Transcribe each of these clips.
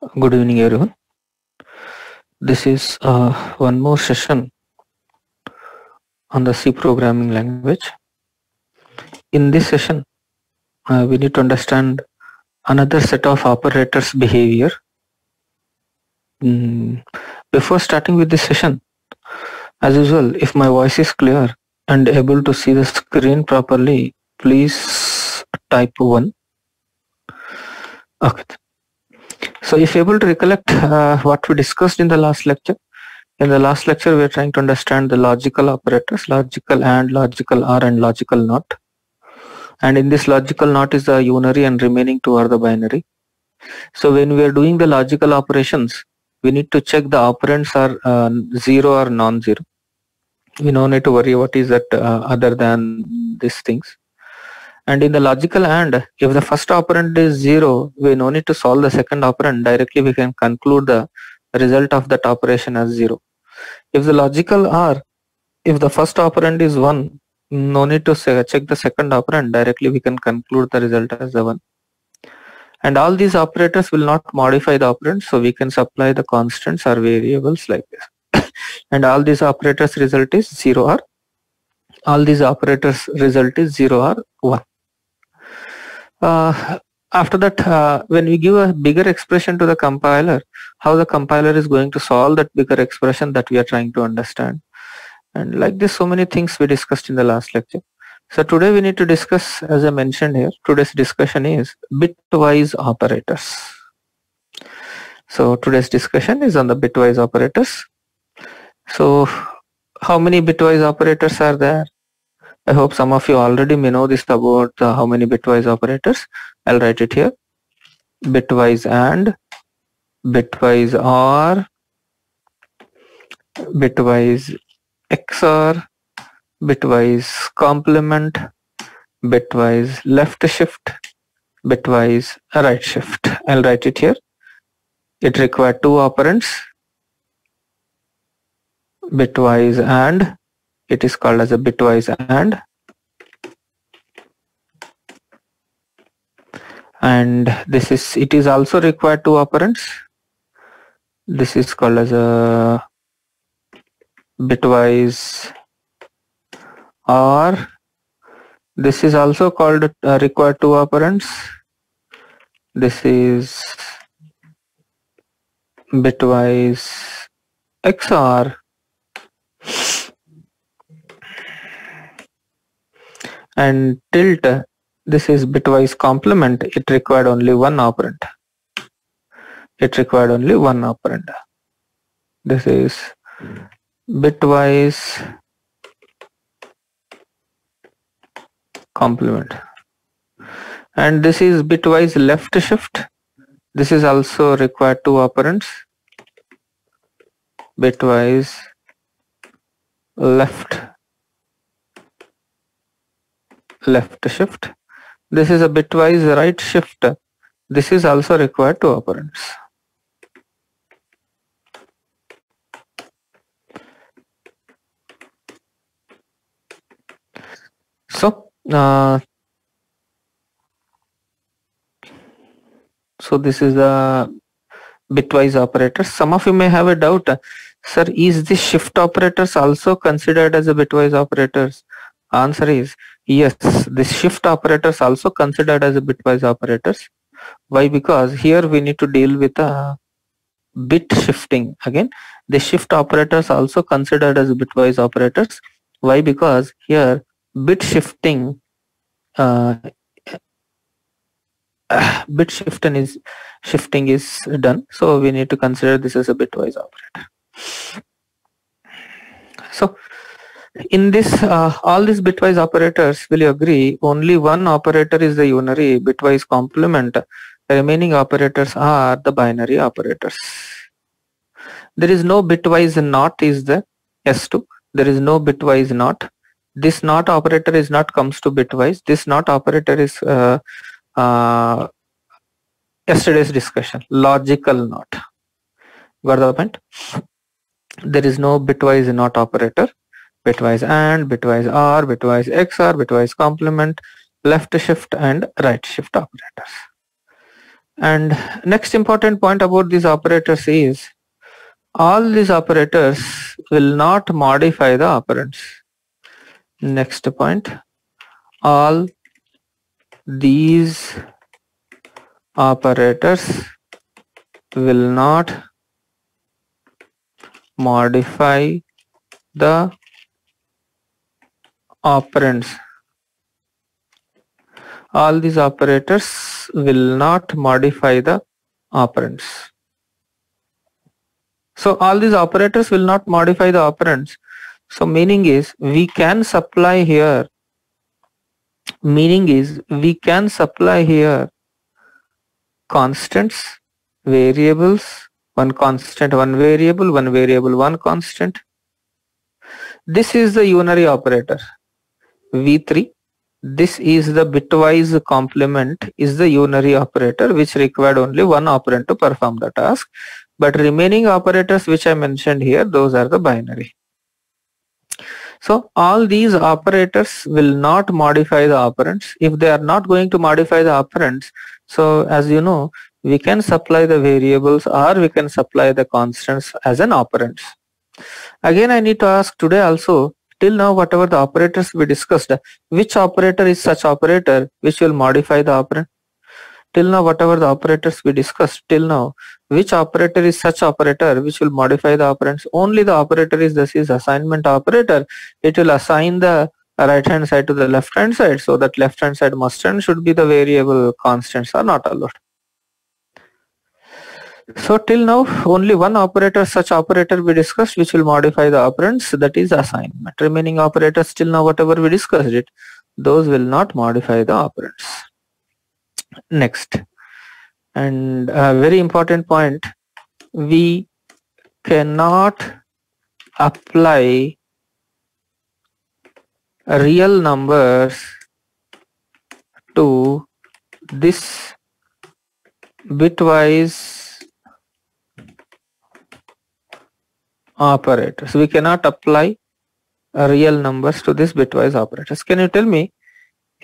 Good evening, everyone. This is uh, one more session on the C programming language. In this session, uh, we need to understand another set of operators behavior. Mm, Before starting with this session, as usual, if my voice is clear and able to see the screen properly, please type 1. Okay. So if able to recollect uh, what we discussed in the last lecture, in the last lecture we are trying to understand the logical operators, logical and, logical or and logical not. And in this logical not is the unary and remaining two are the binary. So when we are doing the logical operations, we need to check the operands are uh, zero or non-zero. We no need to worry what is that uh, other than these things. And in the logical AND, if the first operand is 0, we no need to solve the second operand. Directly we can conclude the result of that operation as 0. If the logical OR, if the first operand is 1, no need to check the second operand. Directly we can conclude the result as the 1. And all these operators will not modify the operand, so we can supply the constants or variables like this. and all these operators result is 0 or all these operators result is 0 or 1. Uh, after that, uh, when we give a bigger expression to the compiler, how the compiler is going to solve that bigger expression that we are trying to understand. And like this, so many things we discussed in the last lecture. So today we need to discuss, as I mentioned here, today's discussion is bitwise operators. So today's discussion is on the bitwise operators. So how many bitwise operators are there? I hope some of you already may know this about uh, how many bitwise operators. I'll write it here. Bitwise AND, bitwise OR, bitwise XOR, bitwise complement, bitwise left shift, bitwise right shift. I'll write it here. It required two operands, bitwise AND it is called as a bitwise AND and this is it is also required two operands this is called as a bitwise or this is also called uh, required two operands this is bitwise XOR and tilt this is bitwise complement. It required only one operand. It required only one operand. This is bitwise complement. And this is bitwise left shift. This is also required two operands. Bitwise left left shift. This is a bitwise right shift. This is also required two operands. So, uh, so this is the bitwise operators. Some of you may have a doubt, sir, is this shift operators also considered as a bitwise operators? Answer is yes, this shift operators also considered as a bitwise operators. Why? Because here we need to deal with a bit shifting. Again, the shift operators also considered as bitwise operators. Why? Because here bit shifting uh, bit shifting is shifting is done so we need to consider this as a bitwise operator so in this uh, all these bitwise operators will you agree only one operator is the unary bitwise complement. The remaining operators are the binary operators. There is no bitwise not is the s2 there is no bitwise not. This not operator is not comes to bitwise. This not operator is uh, uh, yesterday's discussion. Logical not. Got the point? There is no bitwise not operator bitwise AND, bitwise OR, bitwise XOR, bitwise complement, left shift and right shift operators. And next important point about these operators is all these operators will not modify the operands. Next point, all these operators will not modify the operands all these operators will not modify the operands. So all these operators will not modify the operands. So meaning is we can supply here meaning is we can supply here constants, variables, one constant, one variable, one variable, one constant. This is the unary operator V3 this is the bitwise complement is the unary operator which required only one operand to perform the task. But remaining operators which I mentioned here, those are the binary. So all these operators will not modify the operands. If they are not going to modify the operands, so as you know, we can supply the variables or we can supply the constants as an operands. Again, I need to ask today also, till now whatever the operators we discussed which operator is such operator which will modify the operand till now whatever the operators we discussed till now which operator is such operator which will modify the operands only the operator is this is assignment operator it will assign the right hand side to the left hand side so that left hand side must and should be the variable constants are not allowed so till now only one operator such operator we discussed which will modify the operands that is assignment. Remaining operators till now whatever we discussed it those will not modify the operands. Next and a very important point we cannot apply real numbers to this bitwise operators. We cannot apply real numbers to this bitwise operators. Can you tell me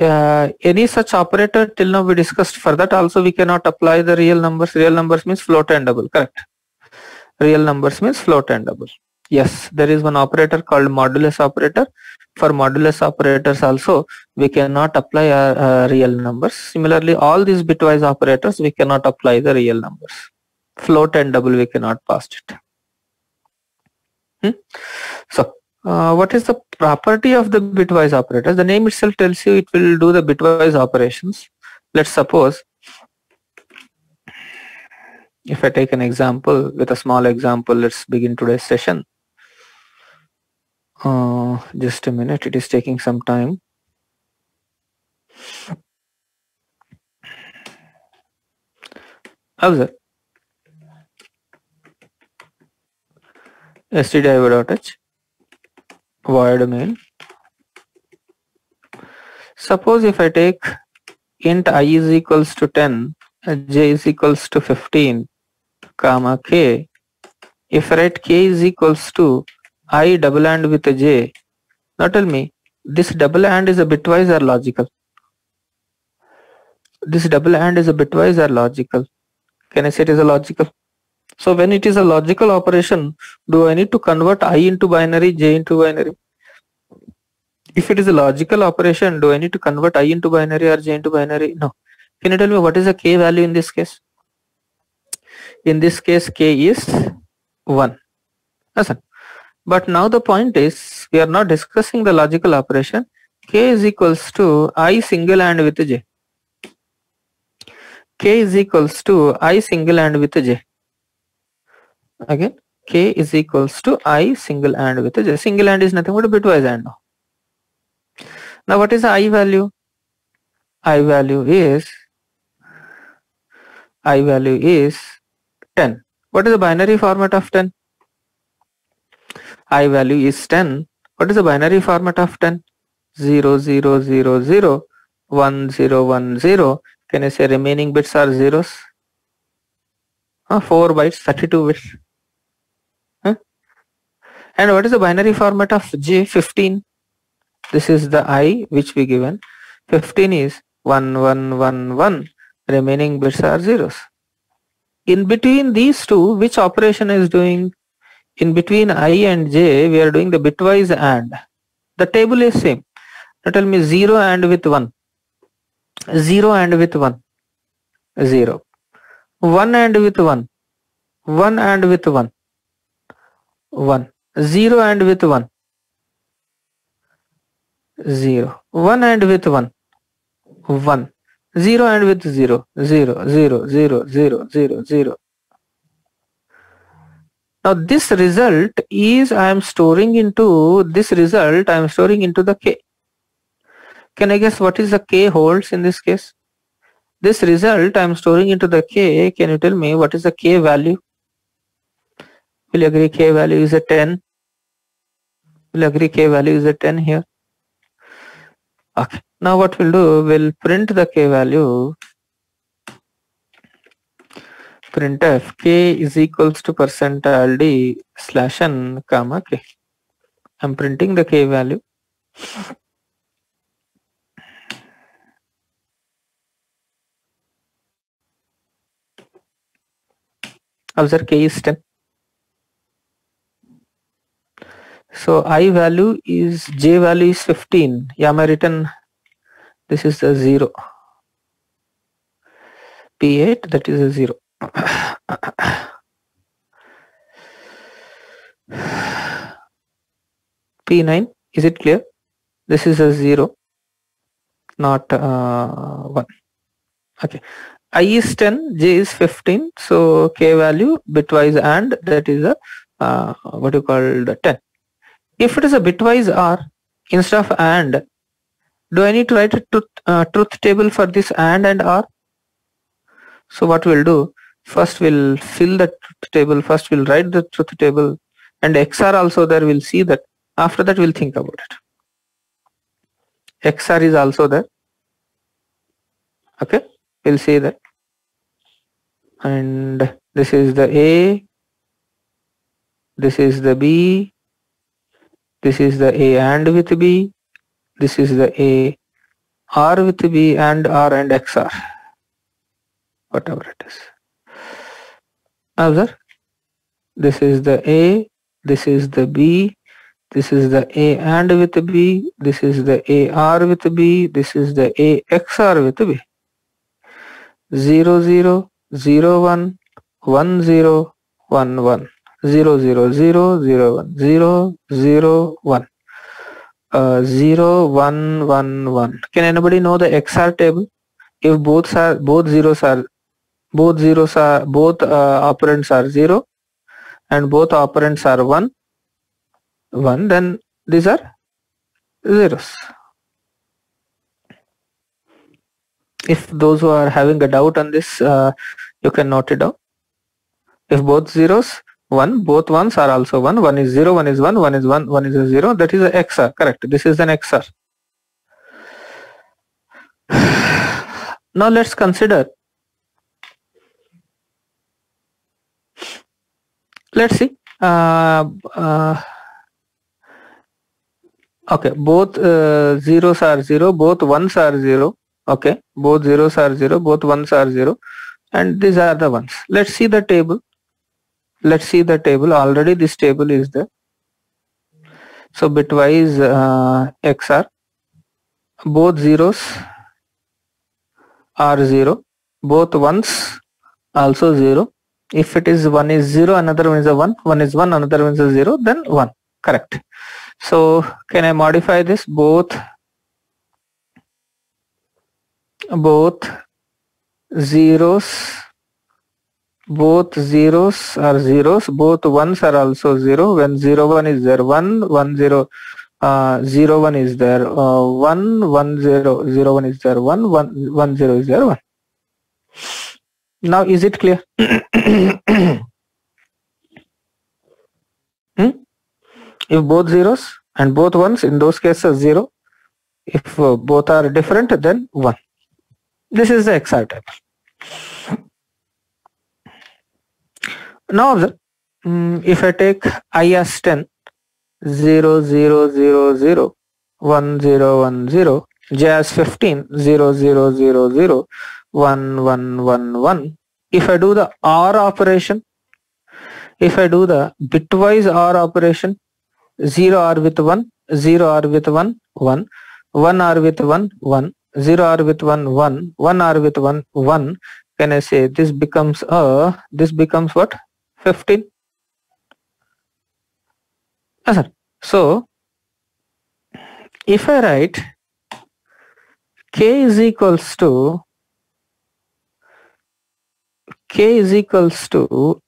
uh, any such operator till now we discussed for that also we cannot apply the real numbers. Real numbers means float and double, correct? Real numbers means float and double. Yes, there is one operator called modulus operator. For modulus operators also we cannot apply uh, uh, real numbers. Similarly, all these bitwise operators we cannot apply the real numbers. Float and double we cannot pass it. Hmm? So uh, what is the property of the bitwise operator? The name itself tells you it will do the bitwise operations. Let's suppose if I take an example with a small example, let's begin today's session. Uh, just a minute, it is taking some time. Observe. stdio.h void main suppose if I take int i is equals to 10 j is equals to 15 comma k. If I write k is equals to i double and with a j now tell me this double and is a bitwise or logical? This double and is a bitwise or logical? Can I say it is a logical so when it is a logical operation, do I need to convert i into binary, j into binary? If it is a logical operation, do I need to convert i into binary or j into binary? No. Can you tell me what is the k value in this case? In this case, k is 1. Listen. But now the point is, we are not discussing the logical operation. k is equals to i single and with j. k is equals to i single and with j again k is equals to i single and with a single and is nothing but a bitwise and now. Now what is the i value? i value is i value is 10. What is the binary format of 10? i value is 10. What is the binary format of 10? 0, 0, 0, 0, 1, 0, 1, 0. Can I say remaining bits are zeros? Uh, 4 bytes, 32 bits. And what is the binary format of J15? This is the I which we given. 15 is 1, 1, 1, 1. Remaining bits are zeros. in between these two, which operation is doing? In between i and j, we are doing the bitwise and. The table is same. Now tell me 0 and with 1. 0 and with 1. 0. 1 and with 1. 1 and with 1. 1. 0 and with 1. 0. 1 and with 1. 1. 0 and with 0. 0, 0, 0, 0, 0, 0. Now this result is I am storing into this result I am storing into the k. Can I guess what is the k holds in this case? This result I am storing into the k. Can you tell me what is the k value? Will agree k value is a 10? We'll agree k value is a 10 here? Okay. Now what we'll do, we'll print the k value printf k is equals to percentile d slash n comma k. I'm printing the k value. Observe k is 10. So i value is j value is 15. Yeah, my written this is a 0. P8 that is a 0. P9 is it clear? This is a 0 not uh, 1 okay i is 10 j is 15 so k value bitwise and that is a uh, what you call the 10 if it is a bitwise or instead of and do i need to write a truth, uh, truth table for this and and or so what we'll do first we'll fill the truth table first we'll write the truth table and xr also there we'll see that after that we'll think about it. Xr is also there. Okay we'll see that. And this is the a this is the b this is the a and with b. This is the a r with b and r and xr whatever it is. Observe this is the a this is the b this is the a and with b this is the a r with b this is the a xr with b. 0 0 0 1 1 0 1 1 0 0 0 0 1 0 0 1 uh, 0 1 1 1 can anybody know the xr table? If both are both zeros are both zeros are both uh, operands are 0 and both operands are 1 1 then these are zeros. If those who are having a doubt on this uh, you can note it down. If both zeros 1 both ones are also 1 1 is 0 1 is 1 1 is 1 1 is a 0 that is a xr correct. This is an xr now let's consider. Let's see. Uh, uh, okay. Both uh, zeros are zero. Both ones are zero. Okay. Both zeros are zero. Both ones are zero. And these are the ones. Let's see the table let's see the table. Already this table is there. So bitwise uh, xr both zeros are zero. Both ones also zero. If it is one is zero another one is a one. One is one another one is a zero then one. Correct. So can i modify this? Both both zeros both zeros are zeros both ones are also zero when zero one is there one one zero uh, zero one is there uh, one one zero zero one is there one one one zero is there one now is it clear? hmm? If both zeros and both ones in those cases zero, if uh, both are different then one. This is the XR table. Now observe, um, if I take i as 10, 0, 0, 0, 0, 1, 0, 1, 0, j as 15, 0, 0, 0, 0, 1 1 1 1 if I do the OR operation, if I do the bitwise OR operation, 0 OR with 1, 0 OR with 1, 1, 1 OR with 1, 1, 0 OR with 1, 1, 1 OR with 1, 1, can I say this becomes a, this becomes what? 15. Yes, sir. So, if I write k is equals to k is equals to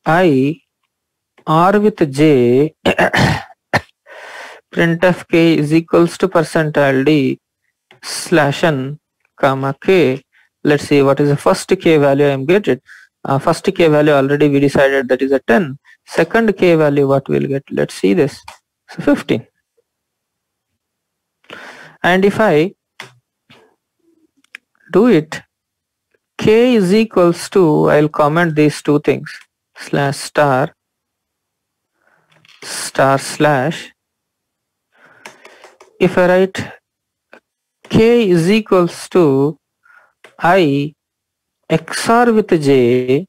i r with j print of k is equals to percentile d slash n comma k let's see what is the first k value i am getting uh, first k value already we decided that is a 10 second k value what we'll get? Let's see this. So 15 and if I do it k is equals to I'll comment these two things. Slash star star slash. If I write k is equals to i xr with j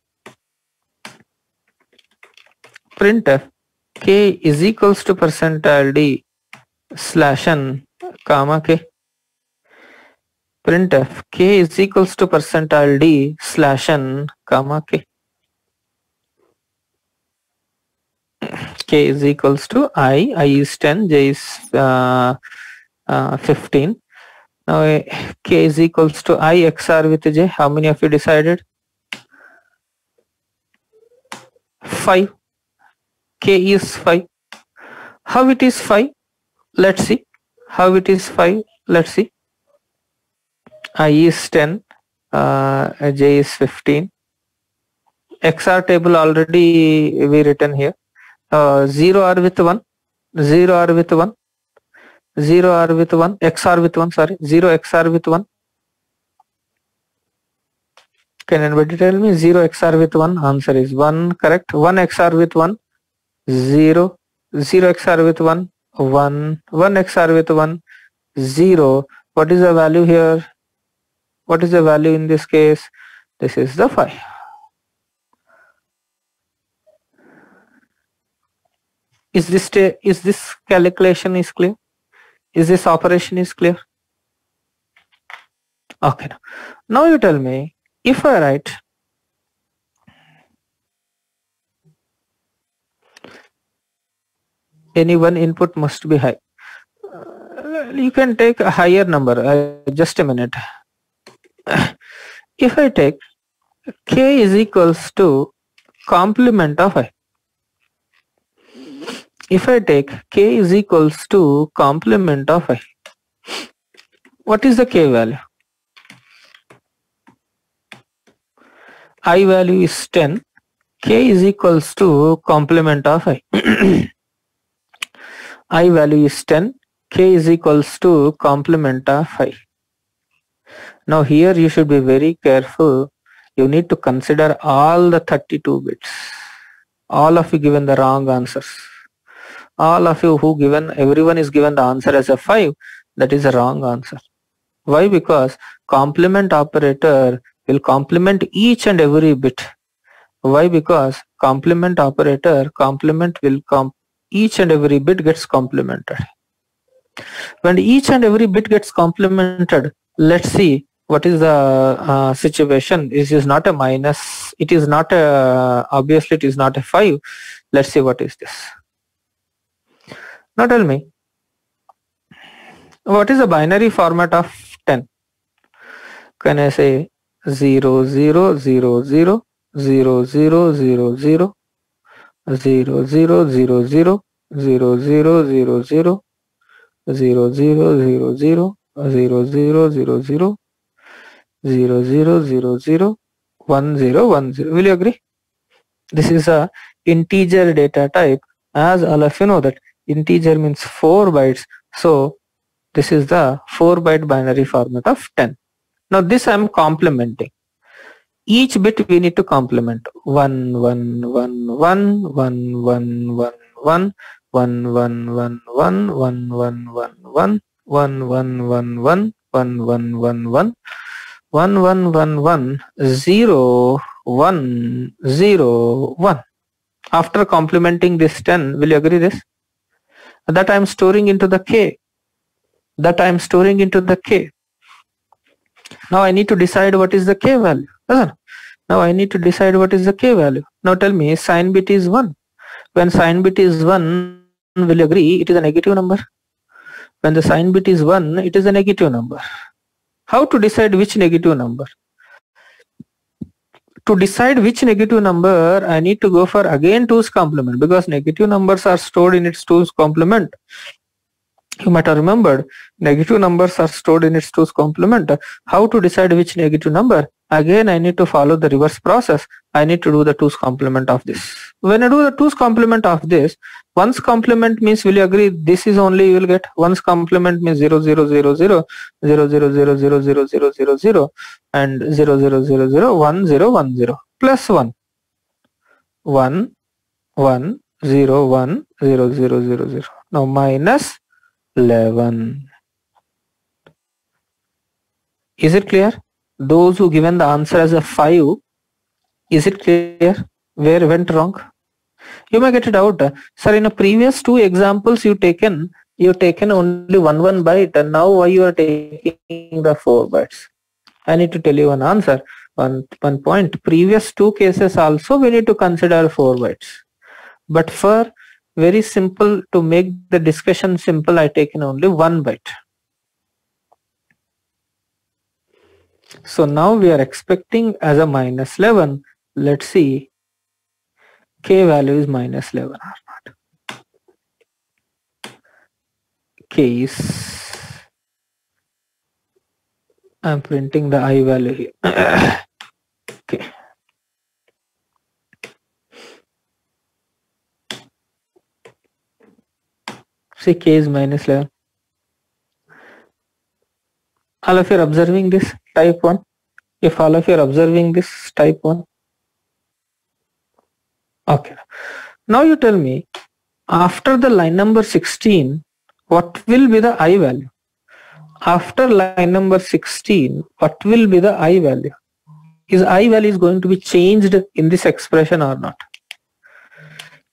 printf k is equals to percentile d slash n comma k printf k is equals to percentile d slash n comma k k is equals to i i is 10 j is uh, uh, 15 now k is equals to i xr with j. How many of you decided? 5 k is 5 how it is 5 let's see. How it is 5 let's see. I is 10 uh, j is 15 xr table already we written here. Uh, 0 r with 1 0 r with 1 0 r with 1 xr with 1 sorry 0 xr with 1 can anybody tell me 0 xr with 1 answer is 1 correct. 1 xr with 1 0 0 xr with 1 1 1 xr with 1 0 what is the value here? What is the value in this case? This is the 5 is this is this calculation is clear is this operation is clear okay now, you tell me if i write any one input must be high. Uh, you can take a higher number. Uh, just a minute. if I take k is equals to complement of i. If I take k is equals to complement of i, what is the k value? i value is 10, k is equals to complement of i. i value is 10 k is equals to complement of i now here you should be very careful. You need to consider all the 32 bits. All of you given the wrong answers all of you who given everyone is given the answer as a 5 that is a wrong answer why because complement operator will complement each and every bit why because complement operator complement will comp each and every bit gets complemented. When each and every bit gets complemented, let's see what is the uh, situation. This is not a minus, it is not a, obviously it is not a 5. Let's see what is this. Now tell me, what is the binary format of 10? Can I say 0, 0, 0, 0, 0, 0, 0, 0, 0, 0, 0, 0, 0, 0, 0, 0, 0, 0, 0, 0, 0, 0, 0, 0, 0, 0, 0, 0, 1, 0, 1, 0. Will you agree? This is a integer data type as all of you know that integer means 4 bytes so this is the 4 byte binary format of 10 now this i am complementing each bit we need to complement 1 1 1 1 1 1 1 1 1 1 1 1 1 1 1 1 1 1 1 1 1 1 1 1 1 1 1 1 1 0 1, 0, 1. After complementing this 10, will you agree this? That I am storing into the k. That I am storing into the k. Now I need to decide what is the k value. Doesn't? Now I need to decide what is the k value. Now tell me sign bit is 1. When sign bit is 1, will you agree it is a negative number? When the sign bit is 1, it is a negative number. How to decide which negative number? To decide which negative number I need to go for again 2's complement because negative numbers are stored in its 2's complement. You might have remembered negative numbers are stored in its 2's complement. How to decide which negative number? Again I need to follow the reverse process. I need to do the 2's complement of this. When I do the 2's complement of this, one's complement means will you agree this is only you will get one's complement means 0 0 0 0 0 0 0 0 0 0 0 0 0 and 0 0 0 0 1 0 1 0 plus 1 1 1 0 1 0 0 0 0 now minus 11 is it clear those who given the answer as a 5 is it clear where went wrong? You may get it out sir in the previous two examples you taken you taken only one one byte and now why you are taking the four bytes? I need to tell you one answer. One one point. Previous two cases also we need to consider four bytes. But for very simple to make the discussion simple i taken only one byte so now we are expecting as a minus 11 let's see. K value is minus 11 or not case I'm printing the i value here. Okay see k is minus 11 all of you are observing this type 1 if all of you are observing this type 1 Okay. Now you tell me after the line number 16, what will be the I value? After line number 16, what will be the I value? Is I value is going to be changed in this expression or not?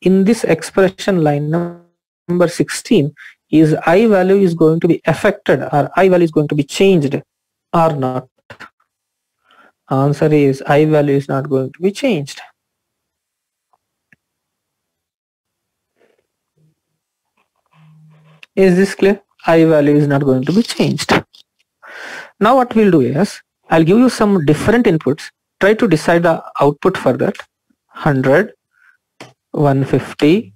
In this expression line number 16, is I value is going to be affected or I value is going to be changed or not? Answer is I value is not going to be changed. Is this clear? I value is not going to be changed. Now what we'll do is, I'll give you some different inputs. Try to decide the output for that. 100, 150.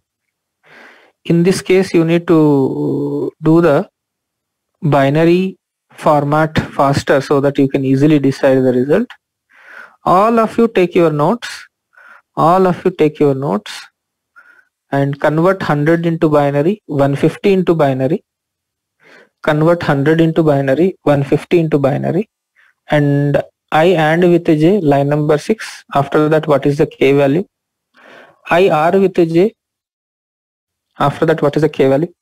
In this case, you need to do the binary format faster so that you can easily decide the result. All of you take your notes. All of you take your notes and convert 100 into binary 150 into binary. Convert 100 into binary 150 into binary. And i and with j line number 6 after that what is the k value? I r with j. After that what is the k value?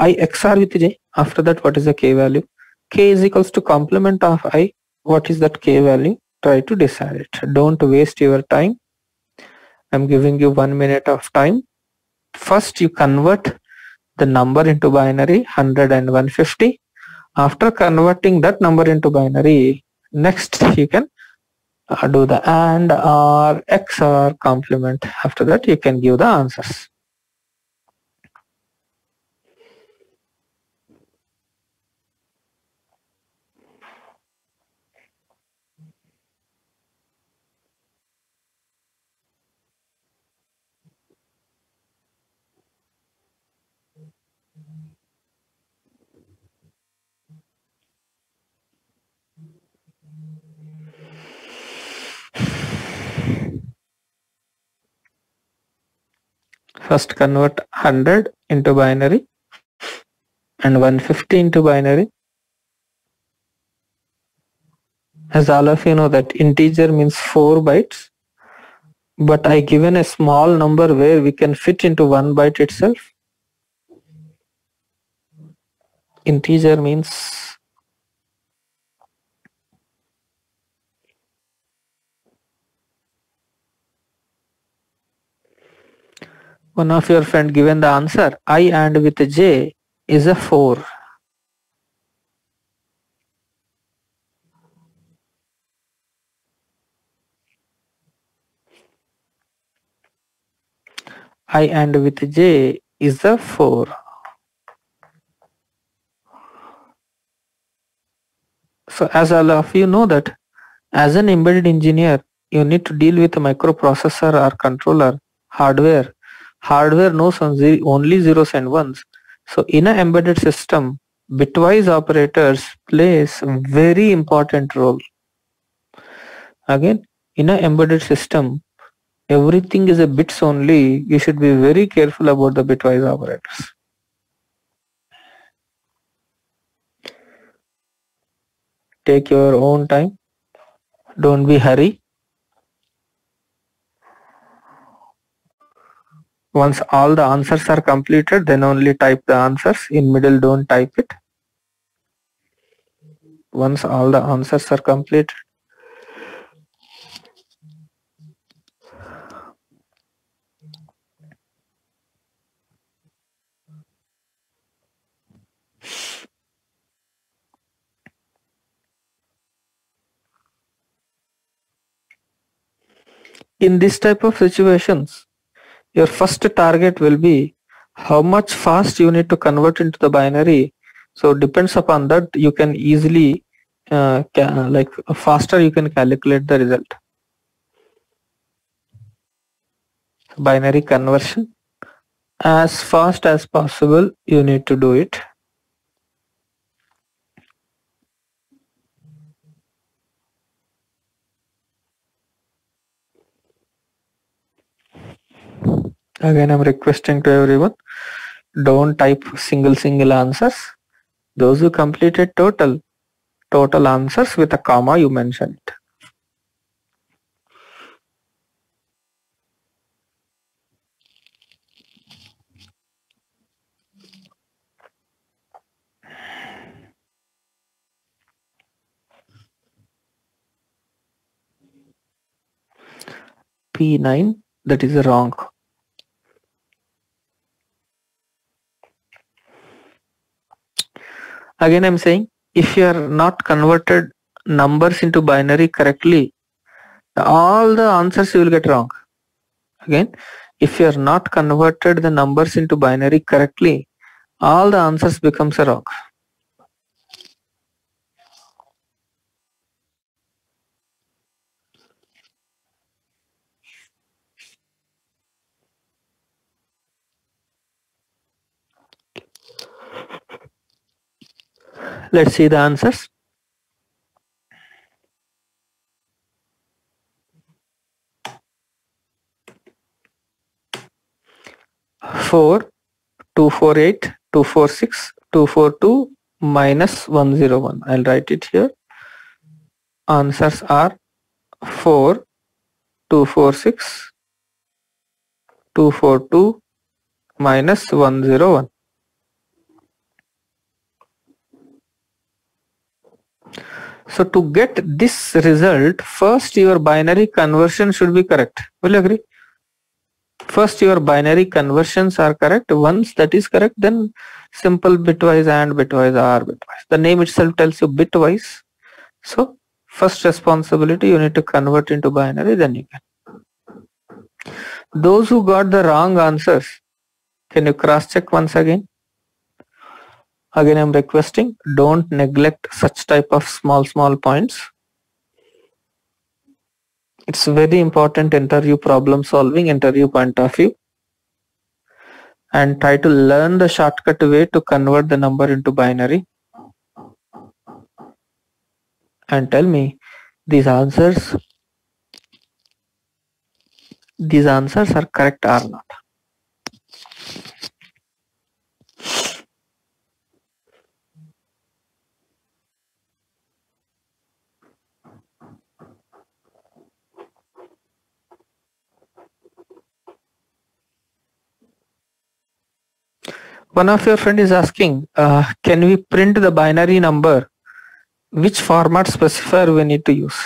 I xr with j. After that what is the k value k is equals to complement of i. What is that k value? Try to decide it. Don't waste your time. I'm giving you one minute of time. First you convert the number into binary 100 and 150 after converting that number into binary next you can uh, do the and or xor complement. After that you can give the answers first convert 100 into binary and 150 into binary. As all of you know that integer means 4 bytes but I given a small number where we can fit into 1 byte itself. Integer means one of your friend given the answer i and with j is a 4 i and with j is a 4 so as all of you know that as an embedded engineer you need to deal with microprocessor or controller hardware hardware knows only zeros and ones. So in an embedded system bitwise operators plays very important role. Again in an embedded system everything is a bits only you should be very careful about the bitwise operators. Take your own time. Don't be hurry once all the answers are completed then only type the answers. In middle don't type it. Once all the answers are completed. In this type of situations your first target will be how much fast you need to convert into the binary. So depends upon that you can easily uh, like faster you can calculate the result. Binary conversion. As fast as possible you need to do it again i'm requesting to everyone don't type single single answers. Those who completed total total answers with a comma you mentioned. P9 that is wrong again i'm saying if you are not converted numbers into binary correctly all the answers you will get wrong. Again if you are not converted the numbers into binary correctly all the answers becomes wrong Let's see the answers. Four, two four eight, two four six, two four two minus one zero one. I'll write it here. Answers are four, two four six, two four two minus one zero one. So to get this result, first your binary conversion should be correct. Will you agree? First your binary conversions are correct. Once that is correct, then simple bitwise and bitwise are bitwise. The name itself tells you bitwise. So first responsibility you need to convert into binary, then you can. Those who got the wrong answers, can you cross check once again? Again i'm requesting don't neglect such type of small small points. It's very important interview problem solving interview point of view. And try to learn the shortcut way to convert the number into binary. And tell me these answers these answers are correct or not one of your friend is asking uh, can we print the binary number? Which format specifier we need to use?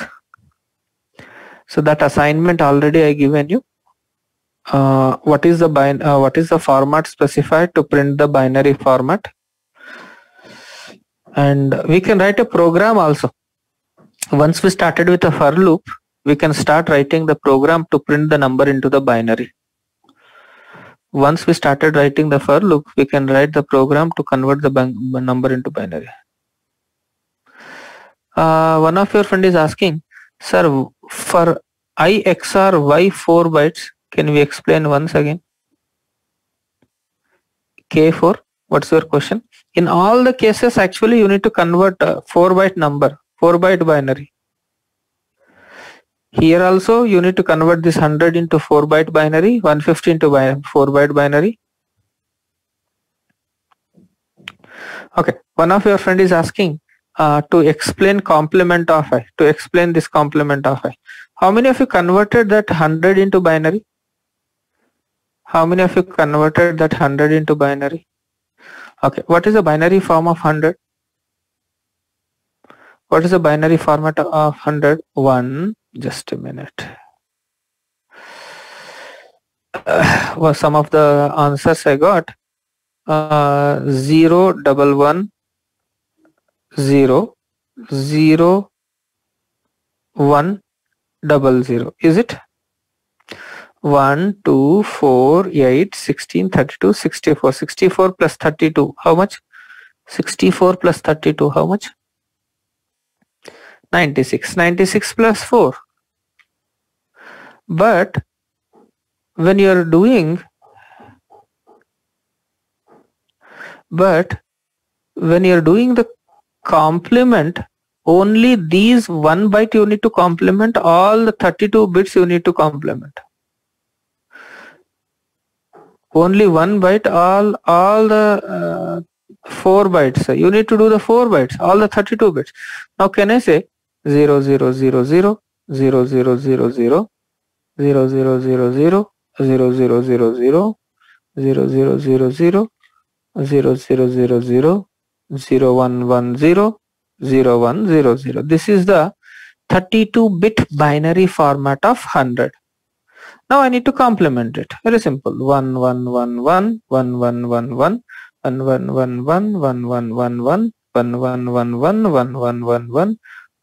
So that assignment already I given you. Uh, what is the bin uh, what is the format specified to print the binary format? And we can write a program also. Once we started with a for loop we can start writing the program to print the number into the binary once we started writing the for loop we can write the program to convert the number into binary. Uh, one of your friend is asking sir for i xr y 4 bytes? Can we explain once again? K4 what's your question? In all the cases actually you need to convert a 4 byte number 4 byte binary here also you need to convert this 100 into 4 byte binary 150 into 4 byte binary. Okay one of your friend is asking uh, to explain complement of i to explain this complement of i. How many of you converted that 100 into binary? How many of you converted that 100 into binary? Okay what is the binary form of 100 what is the binary format of 100 one just a minute. Uh, well some of the answers i got uh, 0 double one zero zero one double zero. Is it? 1 2 4 8 16 32 64 64 plus 32 how much? 64 plus 32 how much 96 96 plus 4 but when you are doing but when you are doing the complement only these one byte you need to complement all the 32 bits you need to complement. Only one byte all all the uh, four bytes. You need to do the four bytes all the 32 bits. Now can i say 0 0 0 0 0 0 0 0 0 0 0 0 0 0 0 0 0 0 0 0 0 0 0 0 0 0110 0100. This is the 32 bit binary format of 100. Now I need to complement it. Very simple.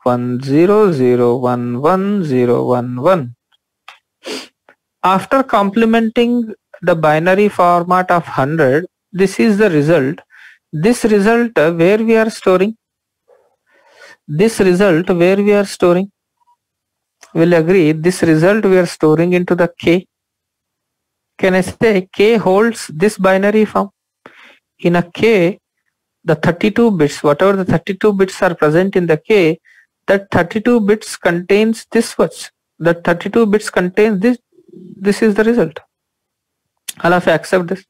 1111 1111 1111 1111 1111 1111 10011011 after complementing the binary format of 100 this is the result. This result uh, where we are storing? This result where we are storing? Will agree this result we are storing into the k. Can i say k holds this binary form? In a k the 32 bits whatever the 32 bits are present in the k that 32 bits contains this much. That 32 bits contains this this is the result. All of you accept this?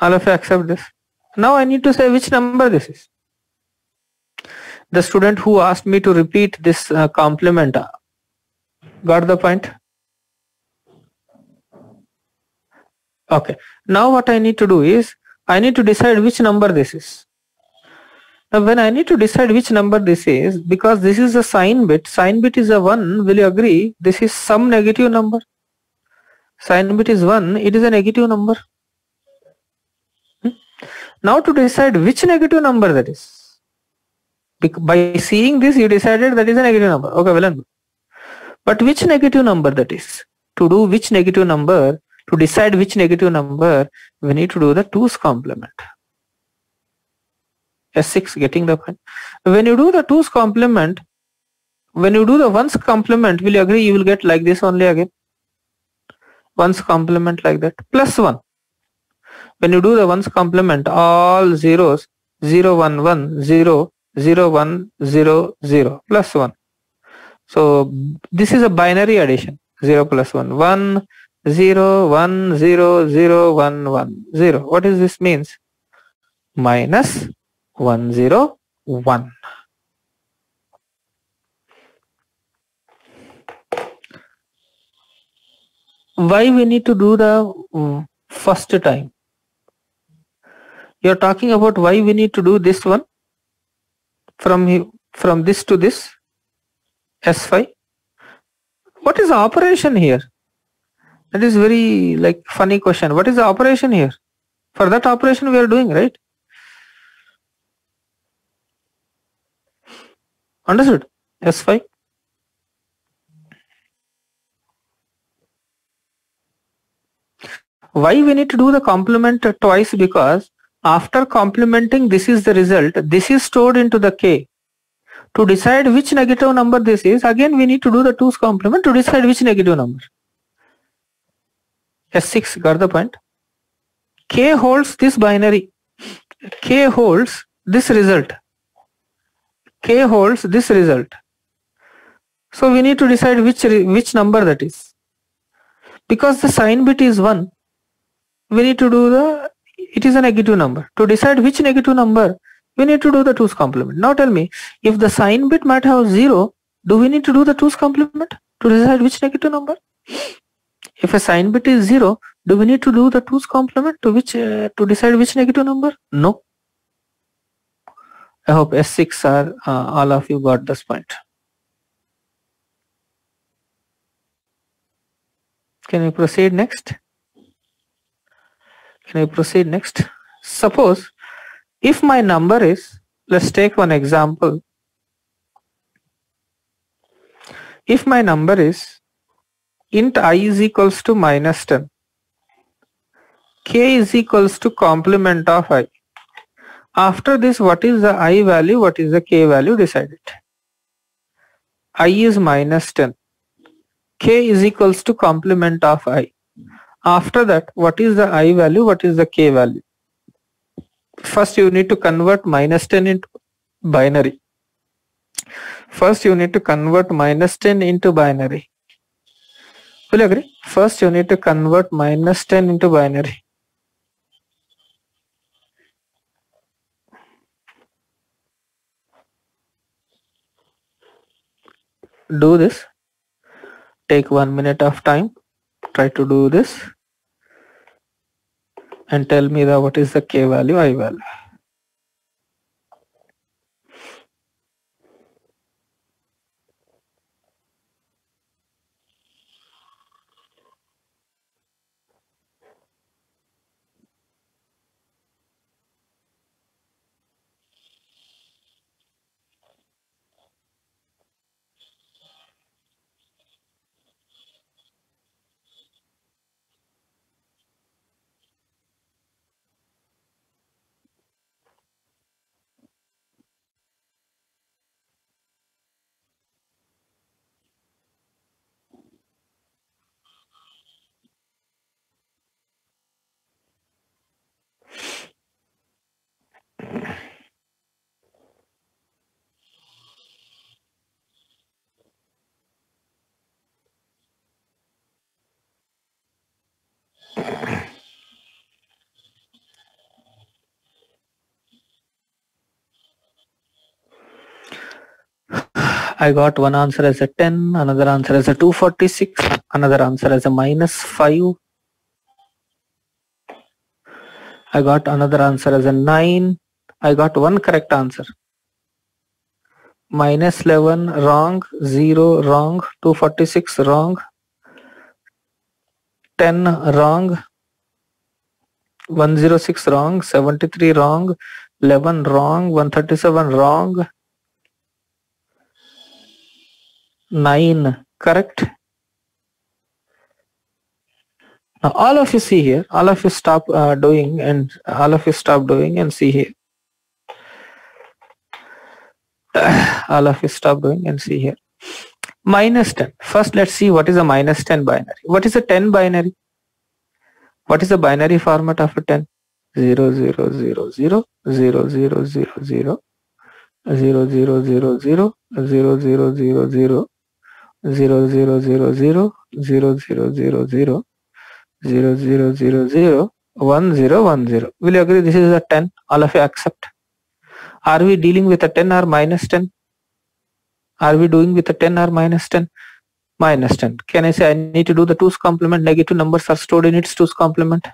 All of you accept this? Now I need to say which number this is. The student who asked me to repeat this uh, complement uh, got the point? Okay. Now what I need to do is I need to decide which number this is now when I need to decide which number this is because this is a sign bit sign bit is a 1 will you agree this is some negative number sign bit is 1 it is a negative number hmm? now to decide which negative number that is. By seeing this you decided that is a negative number. Okay, well and. But which negative number that is? To do which negative number, to decide which negative number, we need to do the 2's complement. S6 getting the point. When you do the 2's complement, when you do the 1's complement, will you agree you will get like this only again? 1's complement like that plus 1 when you do the ones complement all zeros 0 1 1 0 0 1 0 0 plus 1 so this is a binary addition 0 plus 1 1 0 1 0 0 1 1 0 what is this means? Minus 1 0 1 why we need to do the um, first time you're talking about why we need to do this one from from this to this s5 what is the operation here That is very like funny question. What is the operation here? For that operation we are doing, right? Understood? S5. Why we need to do the complement twice? Because after complementing, this is the result. This is stored into the K. To decide which negative number this is, again we need to do the 2's complement to decide which negative number. S6 got the point. K holds this binary. K holds this result. K holds this result. So we need to decide which which number that is. Because the sign bit is 1, we need to do the, it is a negative number. To decide which negative number, we need to do the 2's complement. Now tell me, if the sign bit might have 0, do we need to do the 2's complement to decide which negative number? If a sign bit is 0, do we need to do the 2's complement to which uh, to decide which negative number? No. I hope S6 are uh, all of you got this point. Can we proceed next? Can we proceed next? Suppose if my number is, let's take one example. If my number is int i is equals to minus 10 k is equals to complement of i after this what is the i value what is the k value? Decided i is minus 10 k is equals to complement of i. After that what is the i value what is the k value? First you need to convert minus 10 into binary. First you need to convert minus 10 into binary. Will you agree? First, you need to convert minus 10 into binary. Do this. Take one minute of time. Try to do this. And tell me the what is the k value, i value. I got one answer as a 10, another answer as a 246, another answer as a minus 5. I got another answer as a 9. I got one correct answer. Minus 11 wrong, 0 wrong, 246 wrong, 10 wrong, 106 wrong, 73 wrong, 11 wrong, 137 wrong, 9 correct? Now all of you see here all of you stop uh, doing and all of you stop doing and see here. All of you stop doing and see here minus 10. First, let's see what is a minus 10 binary. What is a 10 binary? What is the binary format of a 10? 0, 0, 0, 0, 0, 0, 0, 0, 0, 0, 0, 0, 0, 0, 0, 0, 0 0 0 0 0 0 0 0 0 0 0 0 1 0 1 0 will you agree this is a 10 all of you accept are we dealing with a 10 or minus 10 are we doing with a 10 or minus 10? Minus 10. Can I say I need to do the 2's complement? Negative numbers are stored in its 2's complement.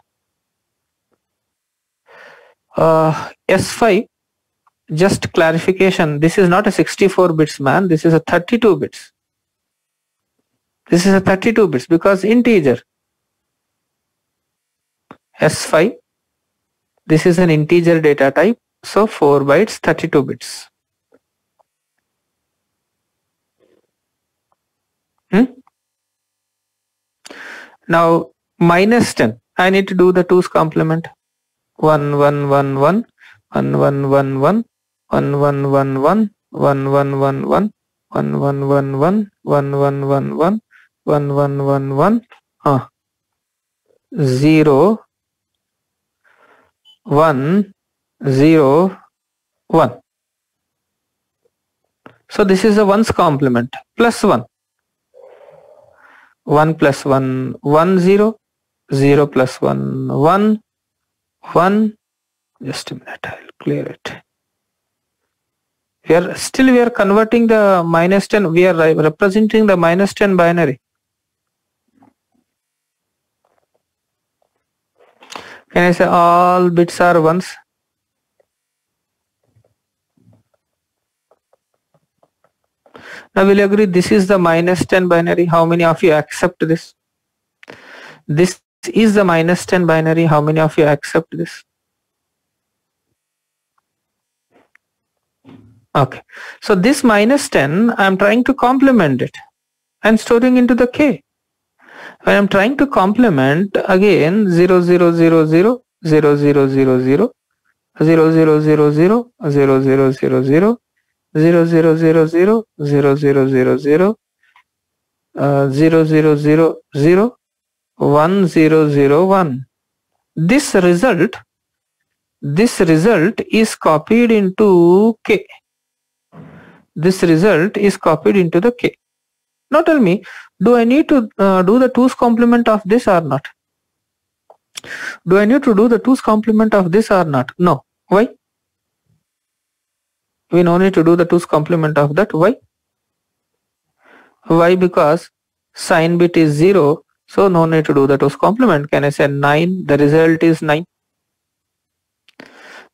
Uh, S5, just clarification. This is not a 64 bits man. This is a 32 bits. This is a 32 bits because integer. S5. This is an integer data type. So 4 bytes, 32 bits. Hmm? Now minus 10. I need to do the 2's complement. 1, 1, 1, 1, 1, 1, 1, 1, 1, 1, 1, 1, 1, 1, 1, 1, 1, 1, 1, 1, 1, 1, 1, 1, 1, 1, 1, 1, uh, 0, 1, 0, 1. So this is a 1's complement. Plus 1. 1 plus 1, 1, 0, 0 plus 1, 1, 1. Just a minute, I'll clear it. We are still we are converting the minus 10, we are representing the minus 10 binary. Can I say all bits are ones? Now will you agree this is the minus 10 binary? How many of you accept this? This is the minus 10 binary. How many of you accept this? Okay. So this minus 10, I'm trying to complement it and storing into the K. When I'm trying to complement again 0 0 0 0 0 0 0 0 0 0 0 0 0 0 0 0 0 0 0 0 0 0 0 0 0 uh, 0 0 0 0 1 0 0 1 this result this result is copied into k this result is copied into the k now tell me do i need to uh, do the 2's complement of this or not do i need to do the 2's complement of this or not no why we no need to do the 2's complement of that. Why? Why? Because sign bit is 0 so no need to do the 2's complement. Can i say 9 the result is 9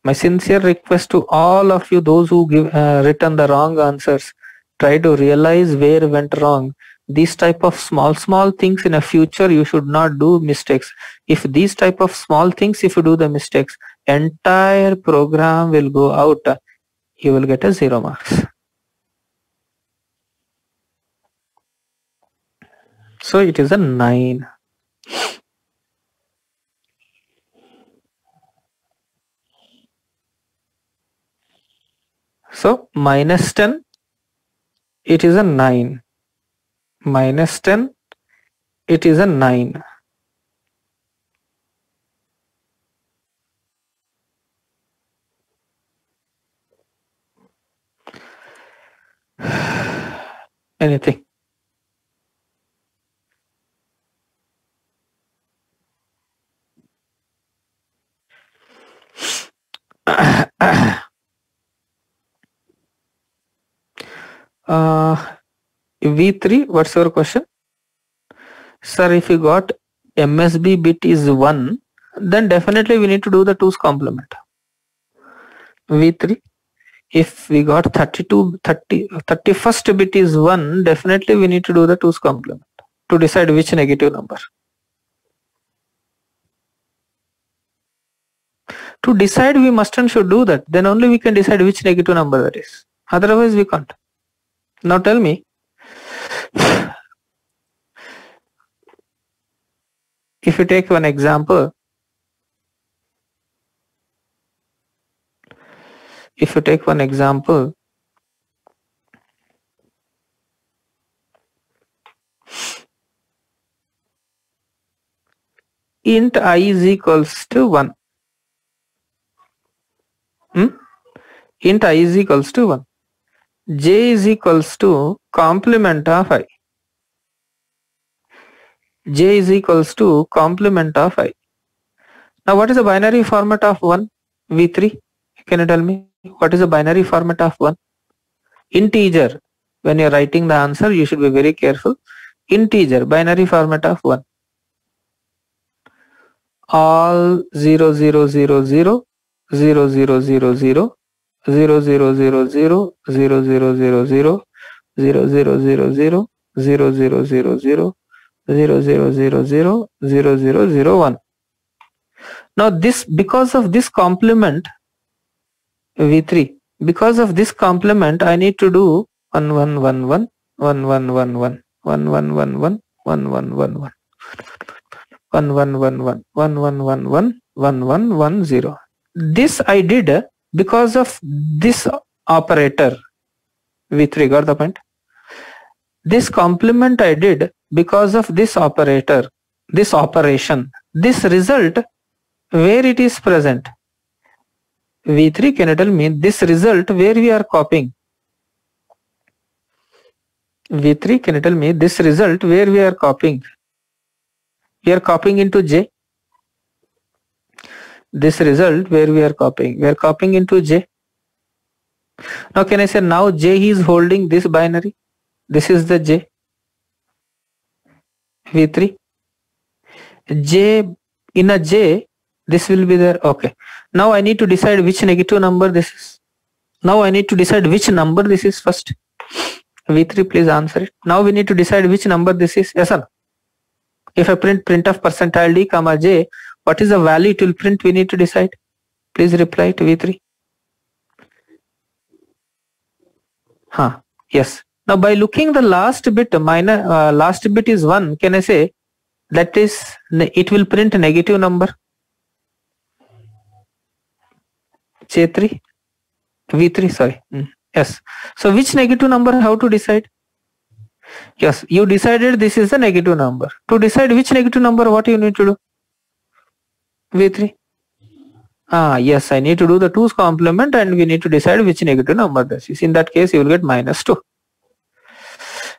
my sincere request to all of you those who give uh, written the wrong answers try to realize where went wrong. These type of small small things in a future you should not do mistakes. If these type of small things if you do the mistakes entire program will go out you will get a zero marks. So it is a 9. So minus 10, it is a 9. Minus 10, it is a 9. Anything. uh, V3, what's your question? Sir, if you got MSB bit is 1, then definitely we need to do the 2's complement. V3 if we got 32 30 31st bit is 1 definitely we need to do the 2's complement to decide which negative number. To decide we must and should do that. Then only we can decide which negative number that is. Otherwise we can't. Now tell me if you take one example if you take one example int i is equals to 1 hmm? int i is equals to 1 j is equals to complement of i. J is equals to complement of i. Now what is the binary format of 1 v3 can you tell me what is the binary format of 1 integer when you're writing the answer you should be very careful integer binary format of 1 all 0 0 0 0 0 0 0 0 0 0 0 0 0 0 0 0 0 0 0 0 0 0 0 0 0 0 0 0 0 0 0 0 0 1 Now this, because of this complement, V3, because of this complement, I need to do 1, 1, 1, 1, 1, 1, 1, 1, 1, 1, 1, 1, 1, 1, 1, 1. 1 1 1 1 1 1 1 1 1 1 1 0 this I did because of this operator v3 got the point this complement I did because of this operator this operation this result where it is present v3 can you tell me this result where we are copying? V3 can you tell me this result where we are copying? We are copying into j. This result where we are copying. We are copying into j. Now can i say now j is holding this binary? This is the j. V3 j in a j this will be there. Okay now i need to decide which negative number this is. Now i need to decide which number this is first. V3 please answer it. Now we need to decide which number this is. Yes sir. If I print printf percentile d comma j, what is the value it will print we need to decide. Please reply to V3. Huh, yes. Now by looking the last bit minor uh, last bit is 1 can I say that is it will print a negative number J3 V3 sorry mm, yes so which negative number how to decide Yes, you decided this is the negative number. To decide which negative number, what you need to do? V3. Ah, yes, I need to do the 2's complement and we need to decide which negative number this is. In that case, you will get minus 2.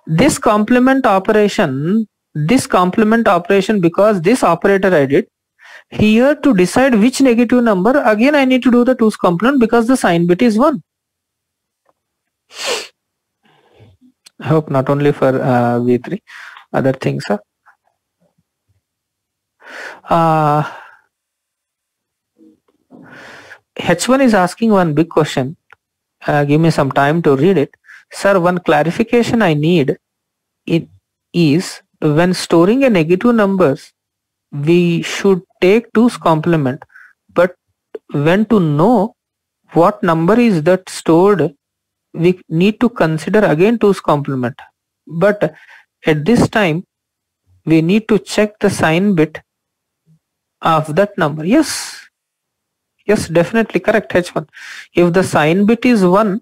This complement operation, this complement operation because this operator I did, here to decide which negative number, again I need to do the 2's complement because the sign bit is 1. I hope not only for uh, V3, other things are. Uh, H1 is asking one big question. Uh, give me some time to read it. Sir, one clarification I need it is when storing a negative numbers, we should take 2's complement. But when to know what number is that stored we need to consider again 2's complement. But at this time we need to check the sign bit of that number. Yes. Yes definitely correct h1 if the sign bit is 1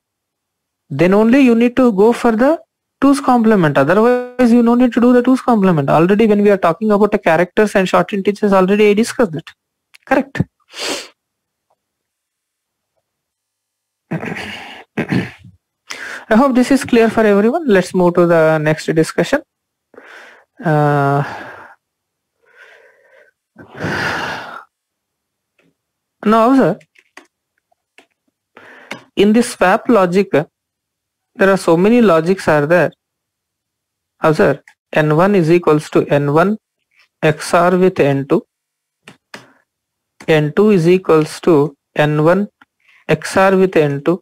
then only you need to go for the 2's complement otherwise you no need to do the 2's complement already when we are talking about the characters and short integers already i discussed it correct I hope this is clear for everyone. Let's move to the next discussion. Uh, now observe, in this swap logic, there are so many logics are there. Observe, n1 is equals to n1 XOR with n2. n2 is equals to n1 XOR with n2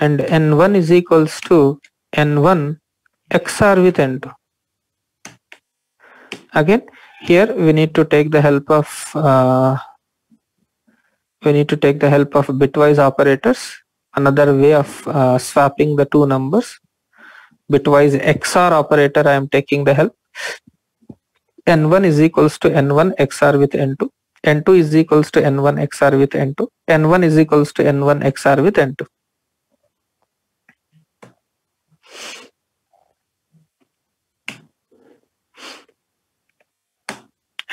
and n1 is equals to n1 XOR with n2. Again, here we need to take the help of uh, we need to take the help of bitwise operators. Another way of uh, swapping the two numbers. Bitwise XOR operator I am taking the help. n1 is equals to n1 XOR with n2. n2 is equals to n1 XOR with n2. n1 is equals to n1 XOR with n2.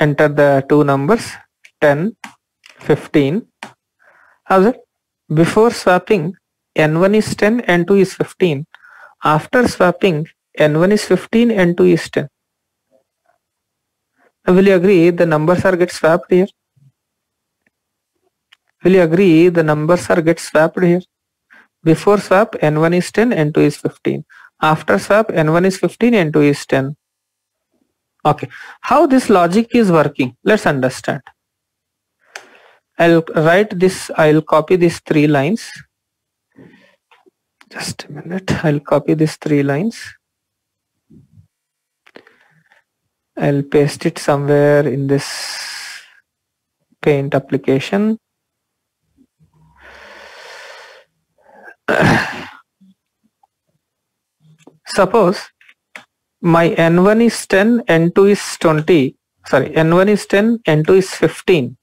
enter the two numbers 10 15 how's it before swapping n1 is 10 n2 is 15 after swapping n1 is 15 n2 is 10 will you agree the numbers are get swapped here? Will you agree the numbers are get swapped here? Before swap n1 is 10 n2 is 15 after swap n1 is 15 n2 is 10 Okay, how this logic is working? Let's understand. I'll write this, I'll copy these three lines. Just a minute, I'll copy these three lines. I'll paste it somewhere in this paint application suppose my n1 is 10 n2 is 20 sorry n1 is 10 n2 is 15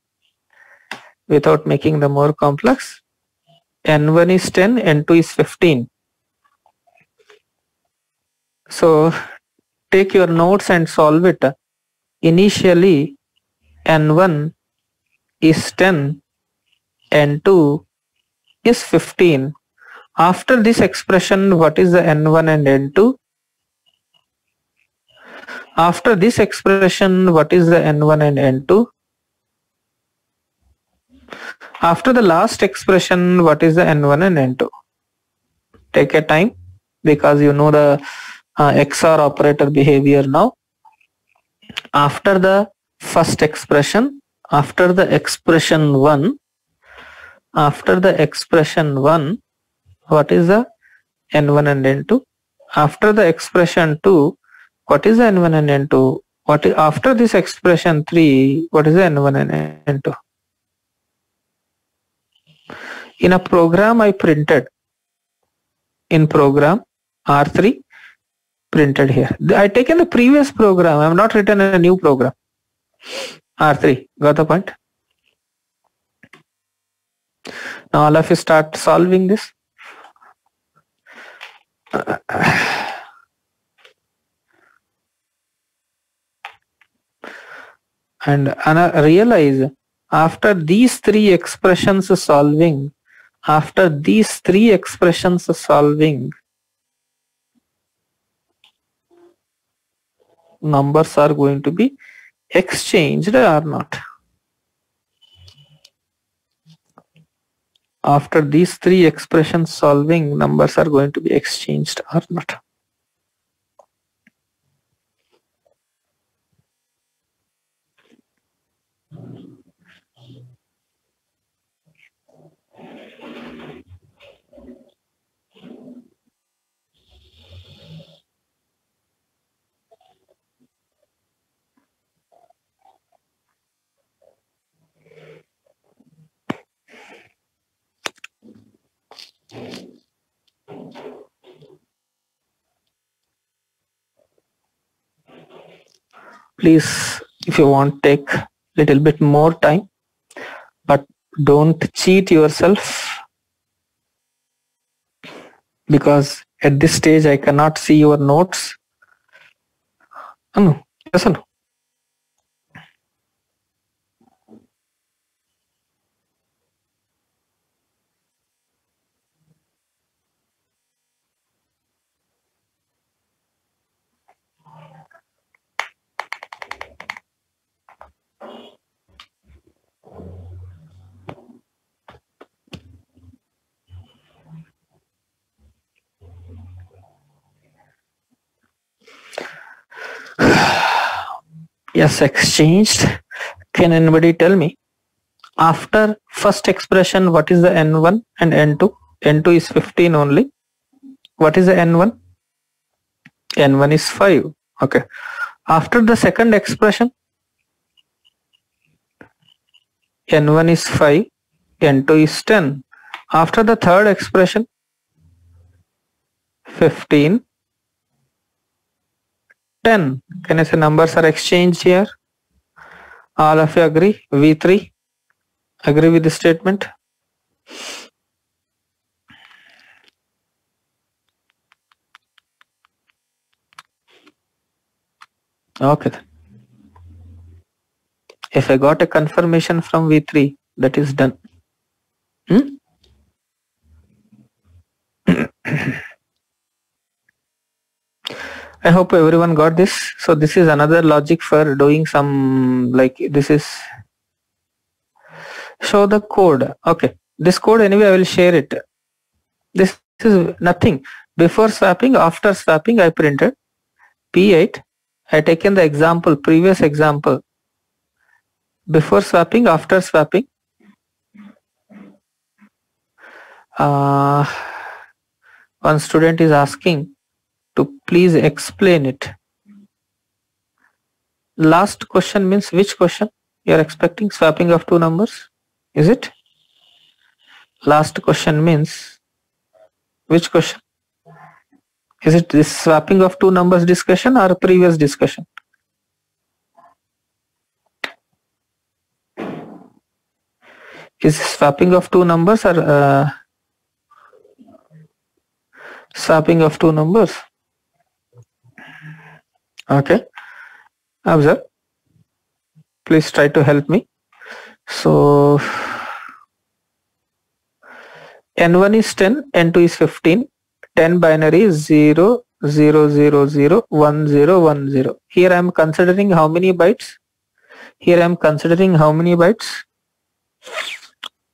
without making the more complex. N1 is 10 n2 is 15 so take your notes and solve it. Initially n1 is 10 n2 is 15 after this expression what is the n1 and n2 after this expression what is the n1 and n2 after the last expression what is the n1 and n2 take a time because you know the uh, operator behavior now. After the first expression after the expression 1 after the expression 1 what is the n1 and n2 after the expression 2 what is the n1 and n2 what is, after this expression 3 what is the n1 and n2 in a program i printed. In program r3 printed here. I taken the previous program. I have not written a new program. R3 got the point? Now all of you start solving this. And, and realize after these three expressions solving after these three expressions solving numbers are going to be exchanged or not. After these three expressions solving numbers are going to be exchanged or not please if you want take little bit more time but don't cheat yourself because at this stage I cannot see your notes. Oh, no, yes or no? Yes exchanged. Can anybody tell me? After first expression what is the n1 and n2 n2 is 15 only. What is the n1 n1 is 5 okay. After the second expression n1 is 5 n2 is 10 after the third expression 15 10 can I say numbers are exchanged here? All of you agree? V3 agree with the statement? Okay then. if I got a confirmation from v3 that is done. Hmm? I hope everyone got this. So this is another logic for doing some like this is show the code. Okay. This code anyway I will share it. This is nothing. Before swapping, after swapping I printed P8. I taken the example, previous example. Before swapping, after swapping. Uh, one student is asking to please explain it. Last question means which question? You are expecting swapping of two numbers? Is it? Last question means which question? Is it this swapping of two numbers discussion or previous discussion? Is swapping of two numbers or uh, swapping of two numbers? Okay. Observe. Please try to help me. So n1 is 10, n2 is 15, 10 binary is 0, 0, 0, 0, 1, 0, 1, 0. Here I am considering how many bytes? Here I am considering how many bytes?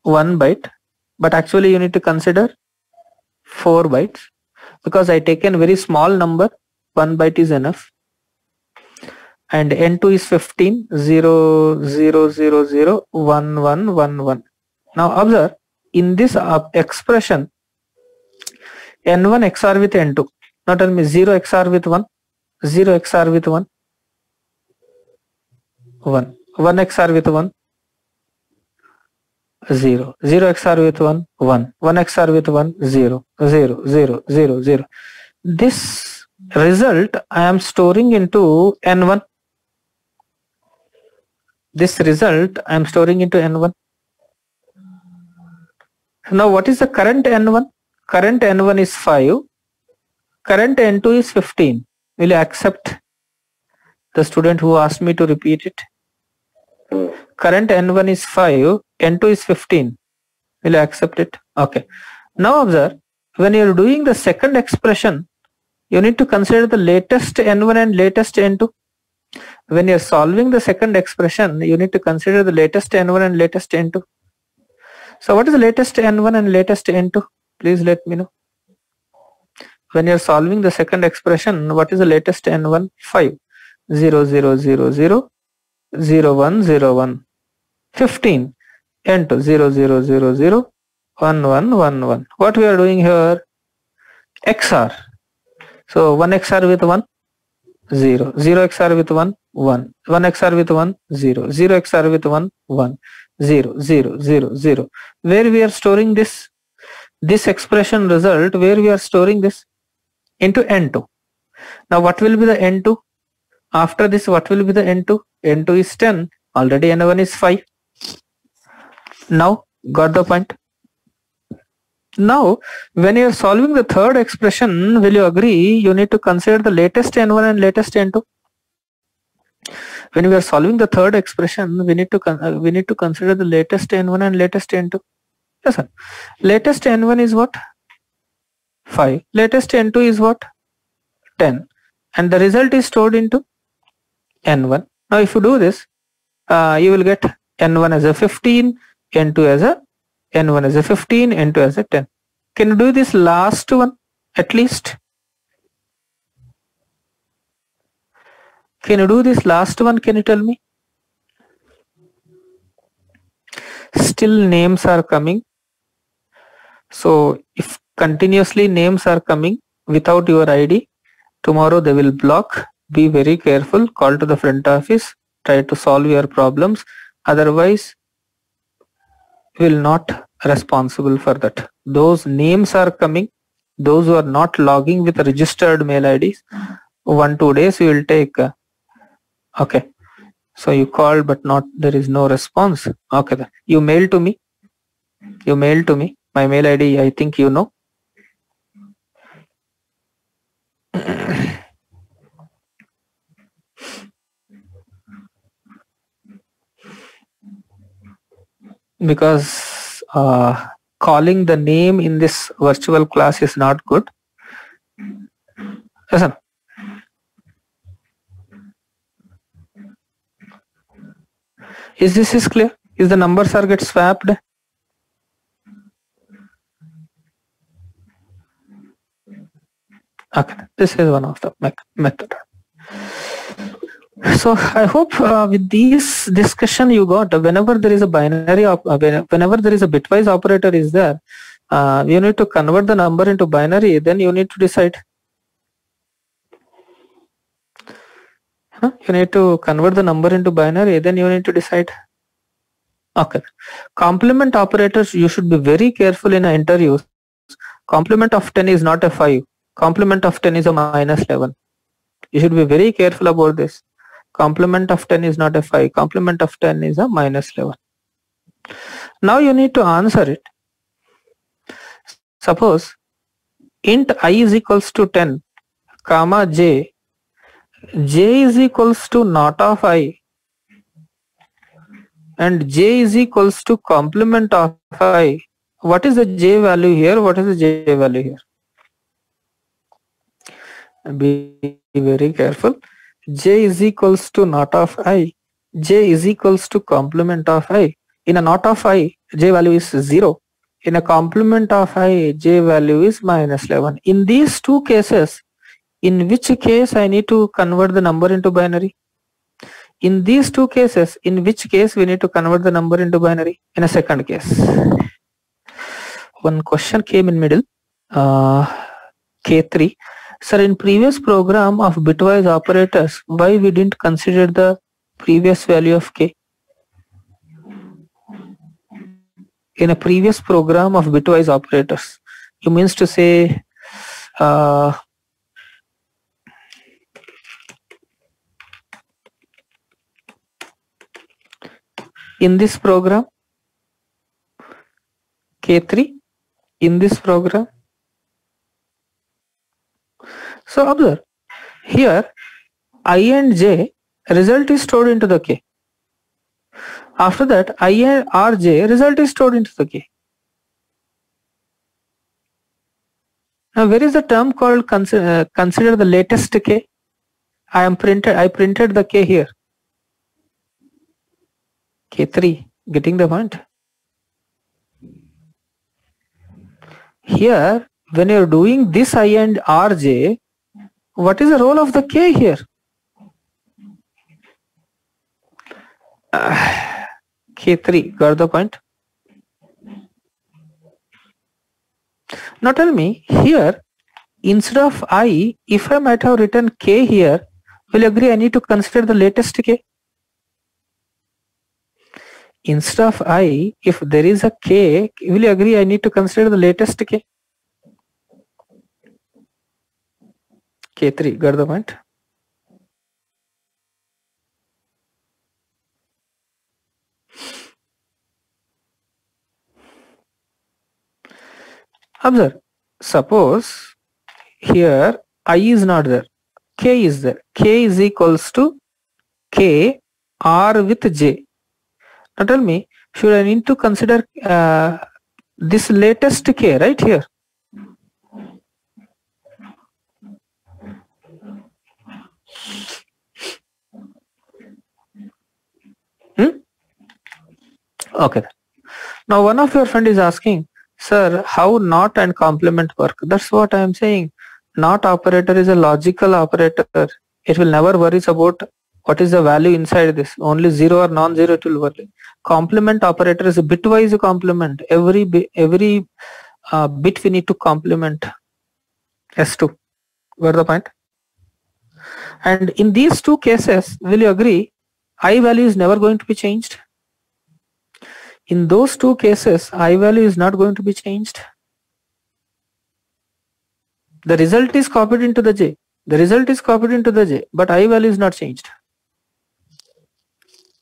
1 byte. But actually you need to consider 4 bytes because I taken very small number, 1 byte is enough. And n2 is 15, 0, 0, 0, 0, 1, 1, 1, 1. Now observe in this uh, expression n1 XOR with n2 not tell me 0 XOR with 1 0 XOR with 1 1 1 XOR with 1 0 0 XOR with 1 1 1 XOR with 1 0 0 0 0 0 this result I am storing into n1 this result I am storing into n1 now what is the current N1? Current N1 is 5. Current N2 is 15. Will you accept the student who asked me to repeat it? Current N1 is 5. N2 is 15. Will you accept it? Okay. Now observe, when you are doing the second expression, you need to consider the latest N1 and latest N2. When you are solving the second expression, you need to consider the latest N1 and latest N2. So what is the latest n1 and latest n2? Please let me know. When you're solving the second expression, what is the latest n1? 5. 0, 0, 0, 0, 0, 1, 0, 1. 15. n2 0, 0, 0, 0, 1, 1, 1, 1. What we are doing here? XOR. So 1 XOR with 1, 0. 0 XOR with 1, 1. 1 XOR with 1, 0. 0 XOR with 1, 1. 0 0 0 0 where we are storing this? This expression result where we are storing this? Into n2 now what will be the n2 after this what will be the n2 n2 is 10 already n1 is 5 now got the point now when you are solving the third expression will you agree you need to consider the latest n1 and latest n2 when we are solving the third expression we need to uh, we need to consider the latest n1 and latest n2 yes sir. Latest n1 is what? 5 latest n2 is what? 10 and the result is stored into n1 now if you do this uh, you will get n1 as a 15 n2 as a n1 is a 15 n2 is a 10 can you do this last one at least Can you do this last one? Can you tell me? Still names are coming. So if continuously names are coming without your ID, tomorrow they will block. Be very careful. Call to the front office. Try to solve your problems. Otherwise, will not responsible for that. Those names are coming. Those who are not logging with registered mail IDs, one two days you will take uh, okay. So you called but not there is no response. Okay then. You mail to me. You mail to me. My mail id i think you know. Because uh, calling the name in this virtual class is not good listen Is this is clear? Is the numbers are get swapped? Okay, this is one of the method. So I hope uh, with this discussion you got whenever there is a binary uh, whenever there is a bitwise operator is there, uh, you need to convert the number into binary. Then you need to decide? You need to convert the number into binary, then you need to decide. Okay. Complement operators, you should be very careful in interviews. Complement of 10 is not a 5. Complement of 10 is a minus 11. You should be very careful about this. Complement of 10 is not a 5. Complement of 10 is a minus 11. Now you need to answer it. Suppose int i is equals to 10 comma j j is equals to not of i and j is equals to complement of i what is the j value here what is the j value here be very careful j is equals to not of i j is equals to complement of i in a not of i j value is 0 in a complement of i j value is minus 11 in these two cases in which case I need to convert the number into binary? In these two cases, in which case we need to convert the number into binary? In a second case. One question came in middle. Uh, K3. Sir, in previous program of bitwise operators, why we didn't consider the previous value of K? In a previous program of bitwise operators, you means to say uh, in this program k3 in this program so observe here i and j result is stored into the k. After that i and rj result is stored into the k. Now where is the term called consider, uh, consider the latest k? I am printed i printed the k here. K3, getting the point? Here, when you're doing this I and Rj, what is the role of the K here? Uh, K3, got the point? Now tell me, here, instead of I, if I might have written K here, will you agree I need to consider the latest K? instead of i, if there is a k, will you agree I need to consider the latest k? K3, got the point? Observe, suppose here i is not there, k is there. k is equals to k r with j now tell me, should I need to consider uh, this latest k right here? Hmm? Okay. Now one of your friend is asking, sir, how not and complement work? That's what I am saying. Not operator is a logical operator. It will never worries about what is the value inside this only zero or non-zero it will work complement operator is a bitwise complement every every uh, bit we need to complement s2 where the point and in these two cases will you agree i value is never going to be changed? In those two cases i value is not going to be changed? The result is copied into the j. The result is copied into the j but i value is not changed.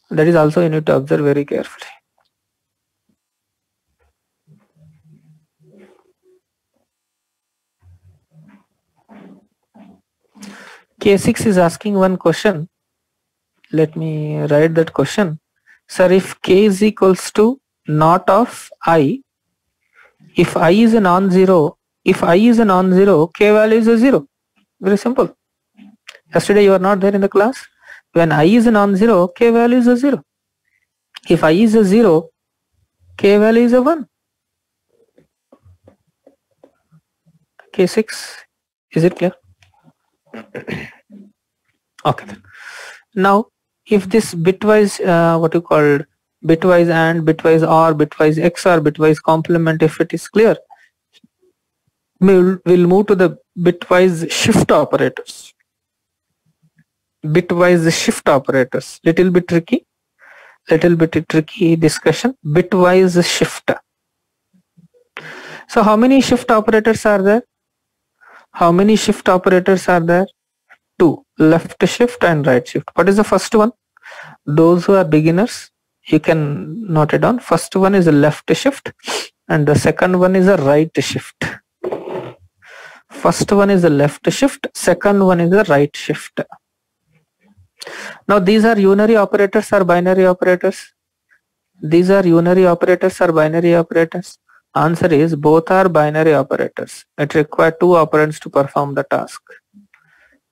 That is also you need to observe very carefully. K6 is asking one question. Let me write that question. Sir, if k is equals to not of i, if i is a non-zero, if i is a non-zero, k value is a zero. Very simple. Yesterday you are not there in the class when i is a non-zero k value is a 0 if i is a 0 k value is a 1 k6 is it clear okay now if this bitwise uh, what you call bitwise and bitwise or bitwise xor bitwise complement if it is clear we'll, we'll move to the bitwise shift operators bitwise shift operators. Little bit tricky. Little bit tricky discussion. Bitwise shift. So how many shift operators are there? How many shift operators are there? Left shift and right shift. What is the first one? Those who are beginners, you can note it down. First one is a left shift and the second one is a right shift. First one is a left shift, second one is a right shift. Now these are unary operators or binary operators? These are unary operators or binary operators? Answer is both are binary operators. It requires two operands to perform the task.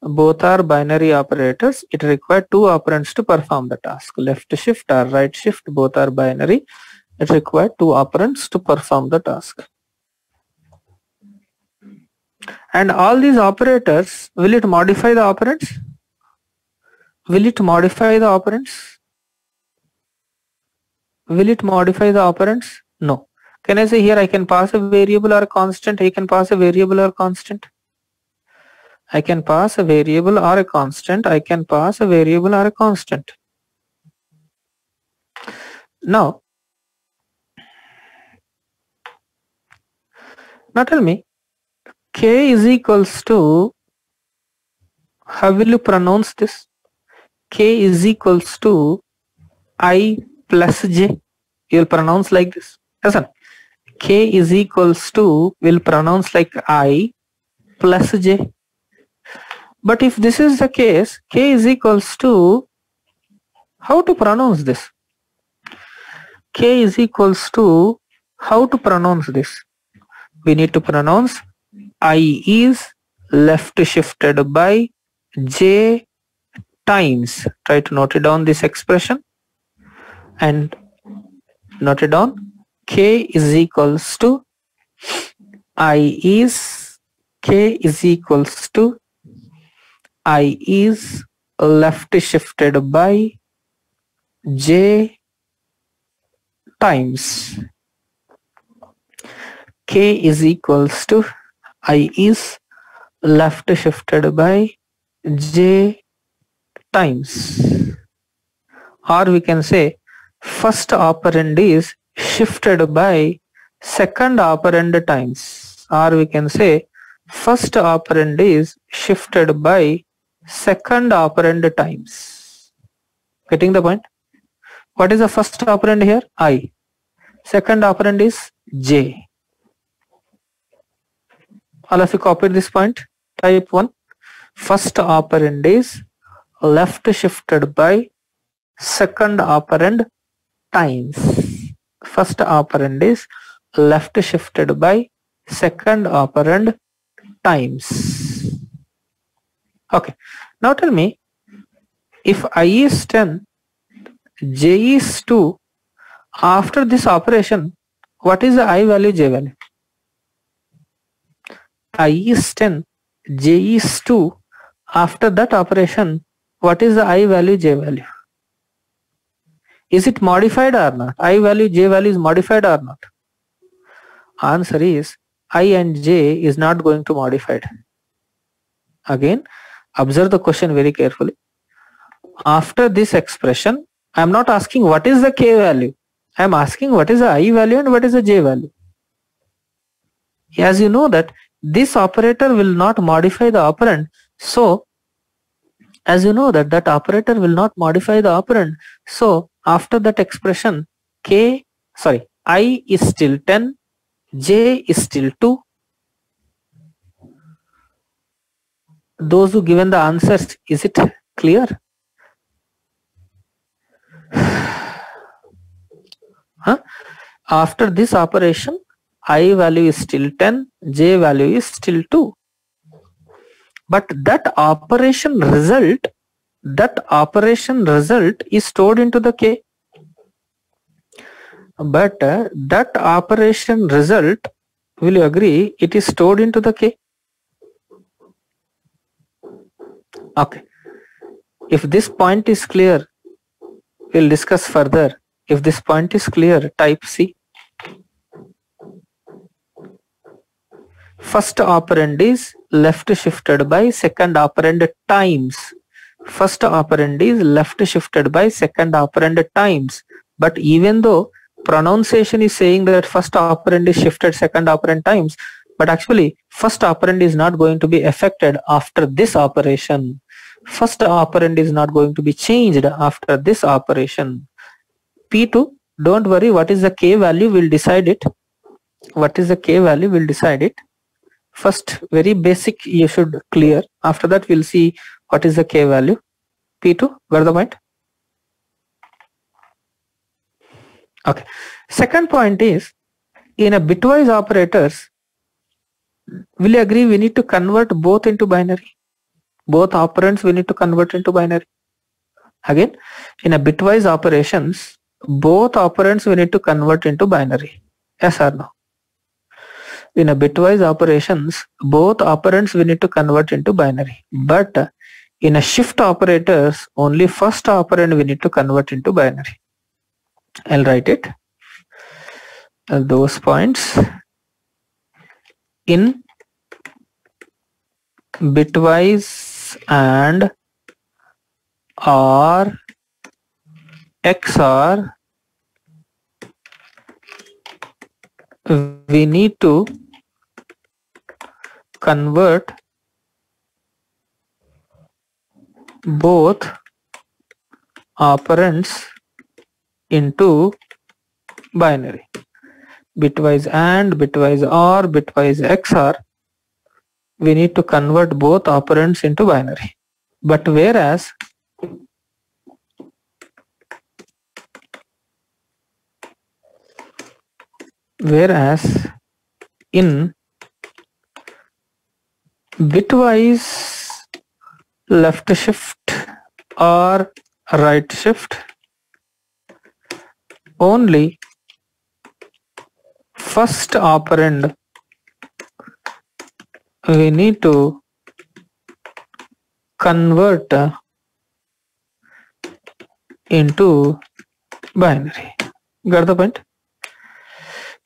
Both are binary operators. It requires two operands to perform the task. Left shift or right shift, both are binary. It requires two operands to perform the task. And all these operators, will it modify the operands? Will it modify the operands? Will it modify the operands? No. Can I say here I can pass a variable or a constant? I can pass a variable or constant. I can pass a variable or a constant. I can pass a variable or a constant. Now, now tell me, k is equals to, how will you pronounce this? k is equals to i plus j. You'll pronounce like this. Listen, k is equals to will pronounce like i plus j. But if this is the case, k is equals to how to pronounce this? k is equals to how to pronounce this? We need to pronounce i is left shifted by j times. Try to note it down this expression and note it down k is equals to i is k is equals to i is left shifted by j times. K is equals to i is left shifted by j times. Or we can say first operand is shifted by second operand times. Or we can say first operand is shifted by second operand times. Getting the point? What is the first operand here? I. Second operand is j. All of you copied this point? Type 1 first operand is left shifted by second operand times. First operand is left shifted by second operand times. Okay, now tell me if i is 10, j is 2, after this operation, what is the i value, j value? i is 10, j is 2, after that operation, what is the i value, j value? Is it modified or not? I value, J value is modified or not? Answer is I and J is not going to modified. Again, observe the question very carefully. After this expression, I am not asking what is the K value. I am asking what is the I value and what is the J value. As you know that this operator will not modify the operand. So, as you know that that operator will not modify the operand. So, after that expression k sorry i is still 10 j is still 2 those who given the answers is it clear huh? after this operation i value is still 10 j value is still 2 but that operation result that operation result is stored into the K. But uh, that operation result, will you agree, it is stored into the K? Okay. If this point is clear, we'll discuss further. If this point is clear, type C. First operand is left shifted by second operand times first operand is left shifted by second operand times. But even though pronunciation is saying that first operand is shifted second operand times, but actually first operand is not going to be affected after this operation. First operand is not going to be changed after this operation. P2, don't worry, what is the K value, we'll decide it. What is the K value, we'll decide it. First, very basic you should clear. After that, we'll see what is the K value. P2, got the point? Okay. Second point is, in a bitwise operators, will you agree we need to convert both into binary? Both operands we need to convert into binary. Again, in a bitwise operations, both operands we need to convert into binary. Yes or no? In a bitwise operations, both operands we need to convert into binary. But in a shift operators, only first operand we need to convert into binary. I'll write it. Uh, those points in bitwise and or XOR we need to convert both operands into binary. Bitwise and bitwise or bitwise XOR we need to convert both operands into binary. But whereas whereas in bitwise left shift or right shift only first operand we need to convert into binary got the point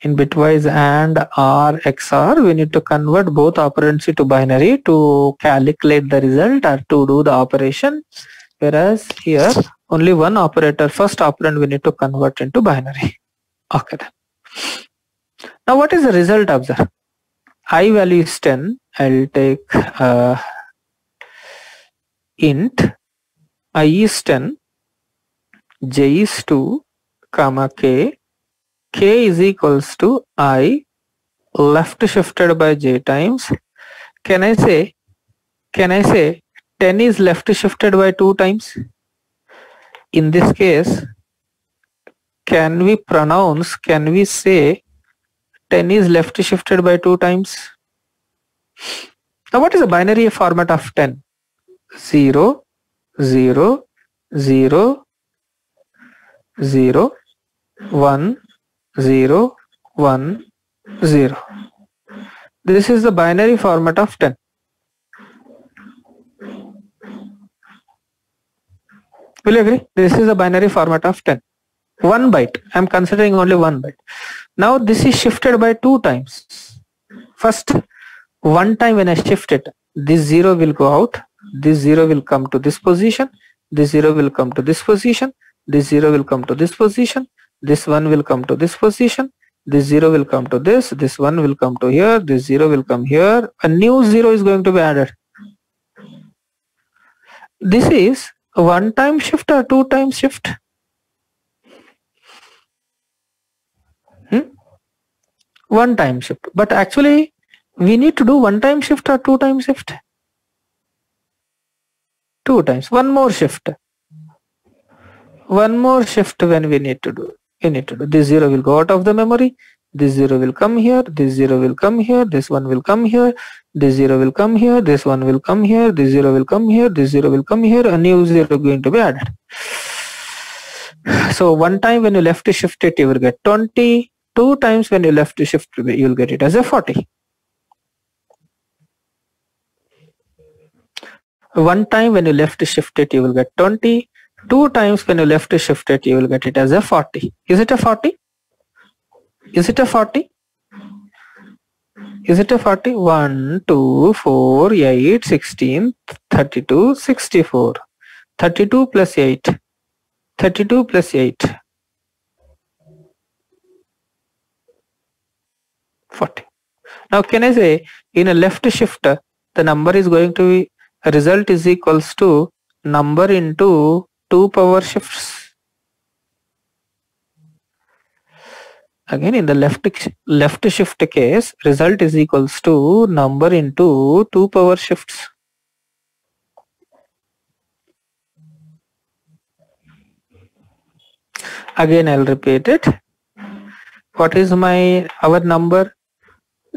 in bitwise and or XOR, we need to convert both operands into binary to calculate the result or to do the operation. Whereas here, only one operator, first operand, we need to convert into binary. Okay. Now, what is the result of that? I value is 10. I'll take uh, int. I is 10, j is 2, comma k, k is equals to i. Left shifted by j times. Can I say can I say 10 is left shifted by 2 times? In this case can we pronounce can we say 10 is left shifted by 2 times now what is the binary format of 10 0 0 0 0 1 0, 1, 0. This is the binary format of 10. Will you agree? This is the binary format of 10. 1 byte. I am considering only 1 byte. Now this is shifted by 2 times. First, one time when I shift it, this 0 will go out, this 0 will come to this position, this 0 will come to this position, this 0 will come to this position, this one will come to this position this zero will come to this this one will come to here this zero will come here. A new zero is going to be added. This is one time shift or two time shift one time shift. But actually we need to do one time shift or two time shift? Two times. One more shift. One more shift when we need to do. You need to do. This 0 will go out of the memory. This 0 will come here. This 0 will come here. This one will come here. This 0 will come here. This one will come here. This 0 will come here. This 0 will come here. A new 0 going to be added. So one time when you left shift it you will get 20 two times when you left shift you will get it as a 40 one time when you left shift it you will get 20 two times when you left shift it you will get it as a 40 is it a 40 is it a 40 is it a 40 1 2 4 8 16 32 64 32 plus 8. 32 plus 8. 40. Now can I say in a left shifter the number is going to be result is equals to number into 2 power shifts. Again in the left left shift case result is equals to number into 2 power shifts. Again I'll repeat it. What is my our number?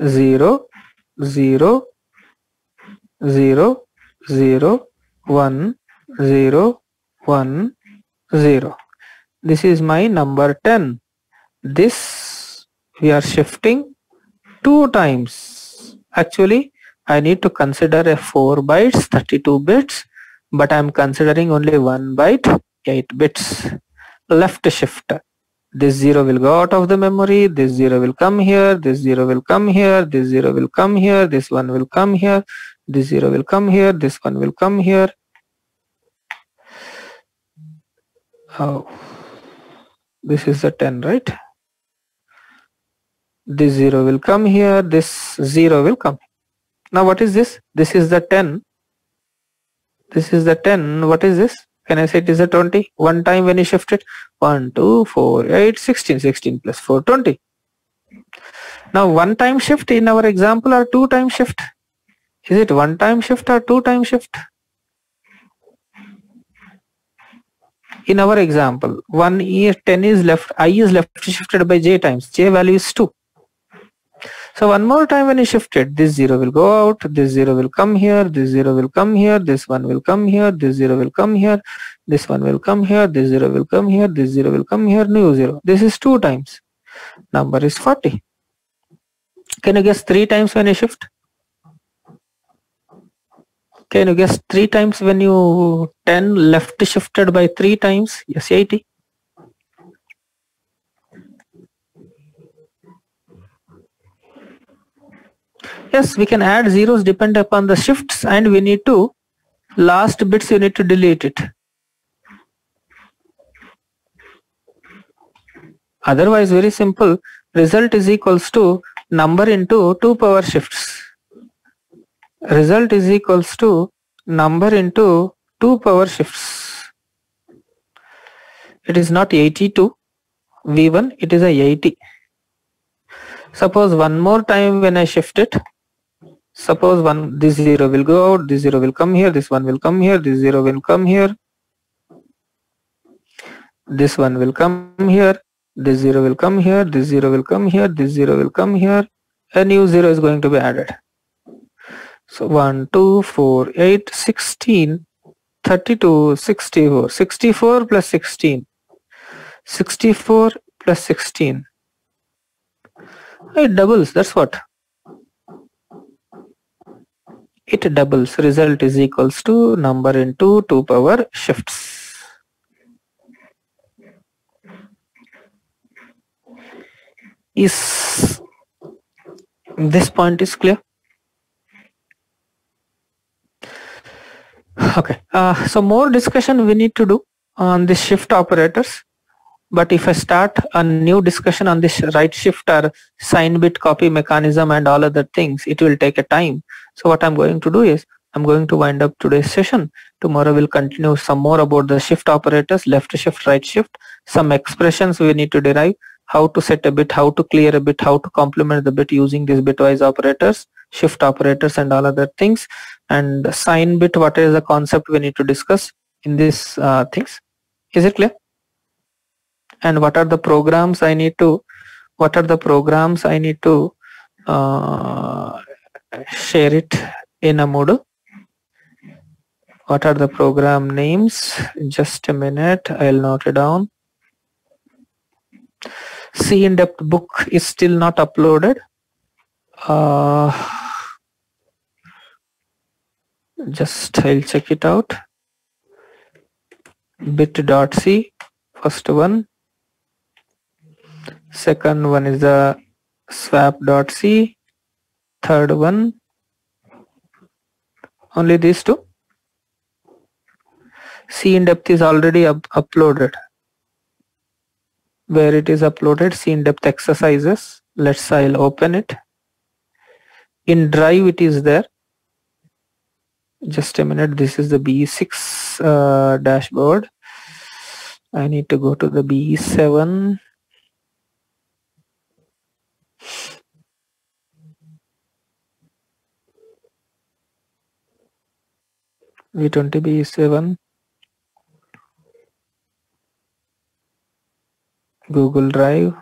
0 0 0 0 1 0 1 0 this is my number 10 this we are shifting two times. Actually I need to consider a 4 bytes 32 bits but I'm considering only 1 byte 8 bits. Left shift this 0 will go out of the memory. This 0 will come here. This 0 will come here. This 0 will come here. This one will come here. This 0 will come here. This one will come here. Oh. This is the 10 right? This 0 will come here. This 0 will come. Now what is this? This is the 10 this is the 10 what is this can I say it is a 20? One time when you shift it, 1, 2, 4, 8, 16, 16 plus 4, 20. Now one time shift in our example or two time shift? Is it one time shift or two time shift? In our example, 1 is 10 is left, i is left shifted by j times, j value is 2. So one more time when you shift it, this 0 will go out, this 0 will come here, this 0 will come here, this one will come here, this 0 will come here, this one will come here, this 0 will come here, this 0 will come here, new 0. This is 2 times. Number is 40. Can you guess 3 times when you shift? Can you guess 3 times when you 10 left shifted by 3 times? Yes, 80. Yes we can add zeros depend upon the shifts and we need to last bits you need to delete it. Otherwise very simple. Result is equals to number into 2 power shifts. Result is equals to number into 2 power shifts. It is not 82 v1 it is a 80 suppose one more time when I shift it suppose one this zero will go out this zero will come here this one will come here this zero will come here. This one will come here this zero will come here this zero will come here this zero will come here. A new zero is going to be added. So 1 2 4 8 16 32 64 64 plus 16 64 plus 16 it doubles that's what it doubles. Result is equals to number into 2 power shifts. Is this point is clear? Okay. Uh, so more discussion we need to do on the shift operators. But if I start a new discussion on this right shift or sign bit copy mechanism and all other things, it will take a time. So what I'm going to do is I'm going to wind up today's session. Tomorrow we'll continue some more about the shift operators, left shift, right shift, some expressions we need to derive, how to set a bit, how to clear a bit, how to complement the bit using these bitwise operators, shift operators and all other things. And sign bit, what is the concept we need to discuss in these uh, things. Is it clear? and what are the programs I need to what are the programs I need to uh, share it in a Moodle what are the program names? Just a minute I'll note it down. C in-depth book is still not uploaded. Uh, just I'll check it out. Bit.c first one. Second one is the swap.c third one only these two C in depth is already up uploaded. Where it is uploaded, C in depth exercises. Let's I'll open it. In Drive it is there. Just a minute. This is the B6 uh, dashboard. I need to go to the B7. V20 B7 Google Drive.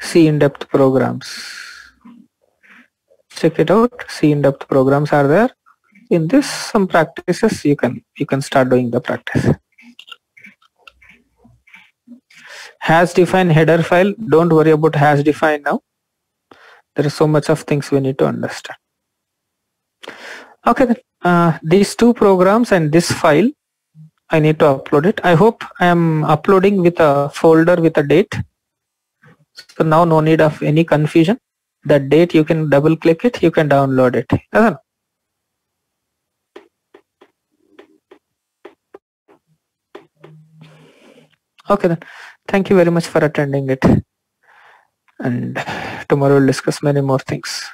C in-depth programs. Check it out. C in-depth programs are there. In this some practices you can you can start doing the practice hash define header file. Don't worry about hash define now. There is so much of things we need to understand. Okay then. Uh, these two programs and this file I need to upload it. I hope I am uploading with a folder with a date. So now no need of any confusion. That date you can double click it you can download it. Okay then thank you very much for attending it. And tomorrow we'll discuss many more things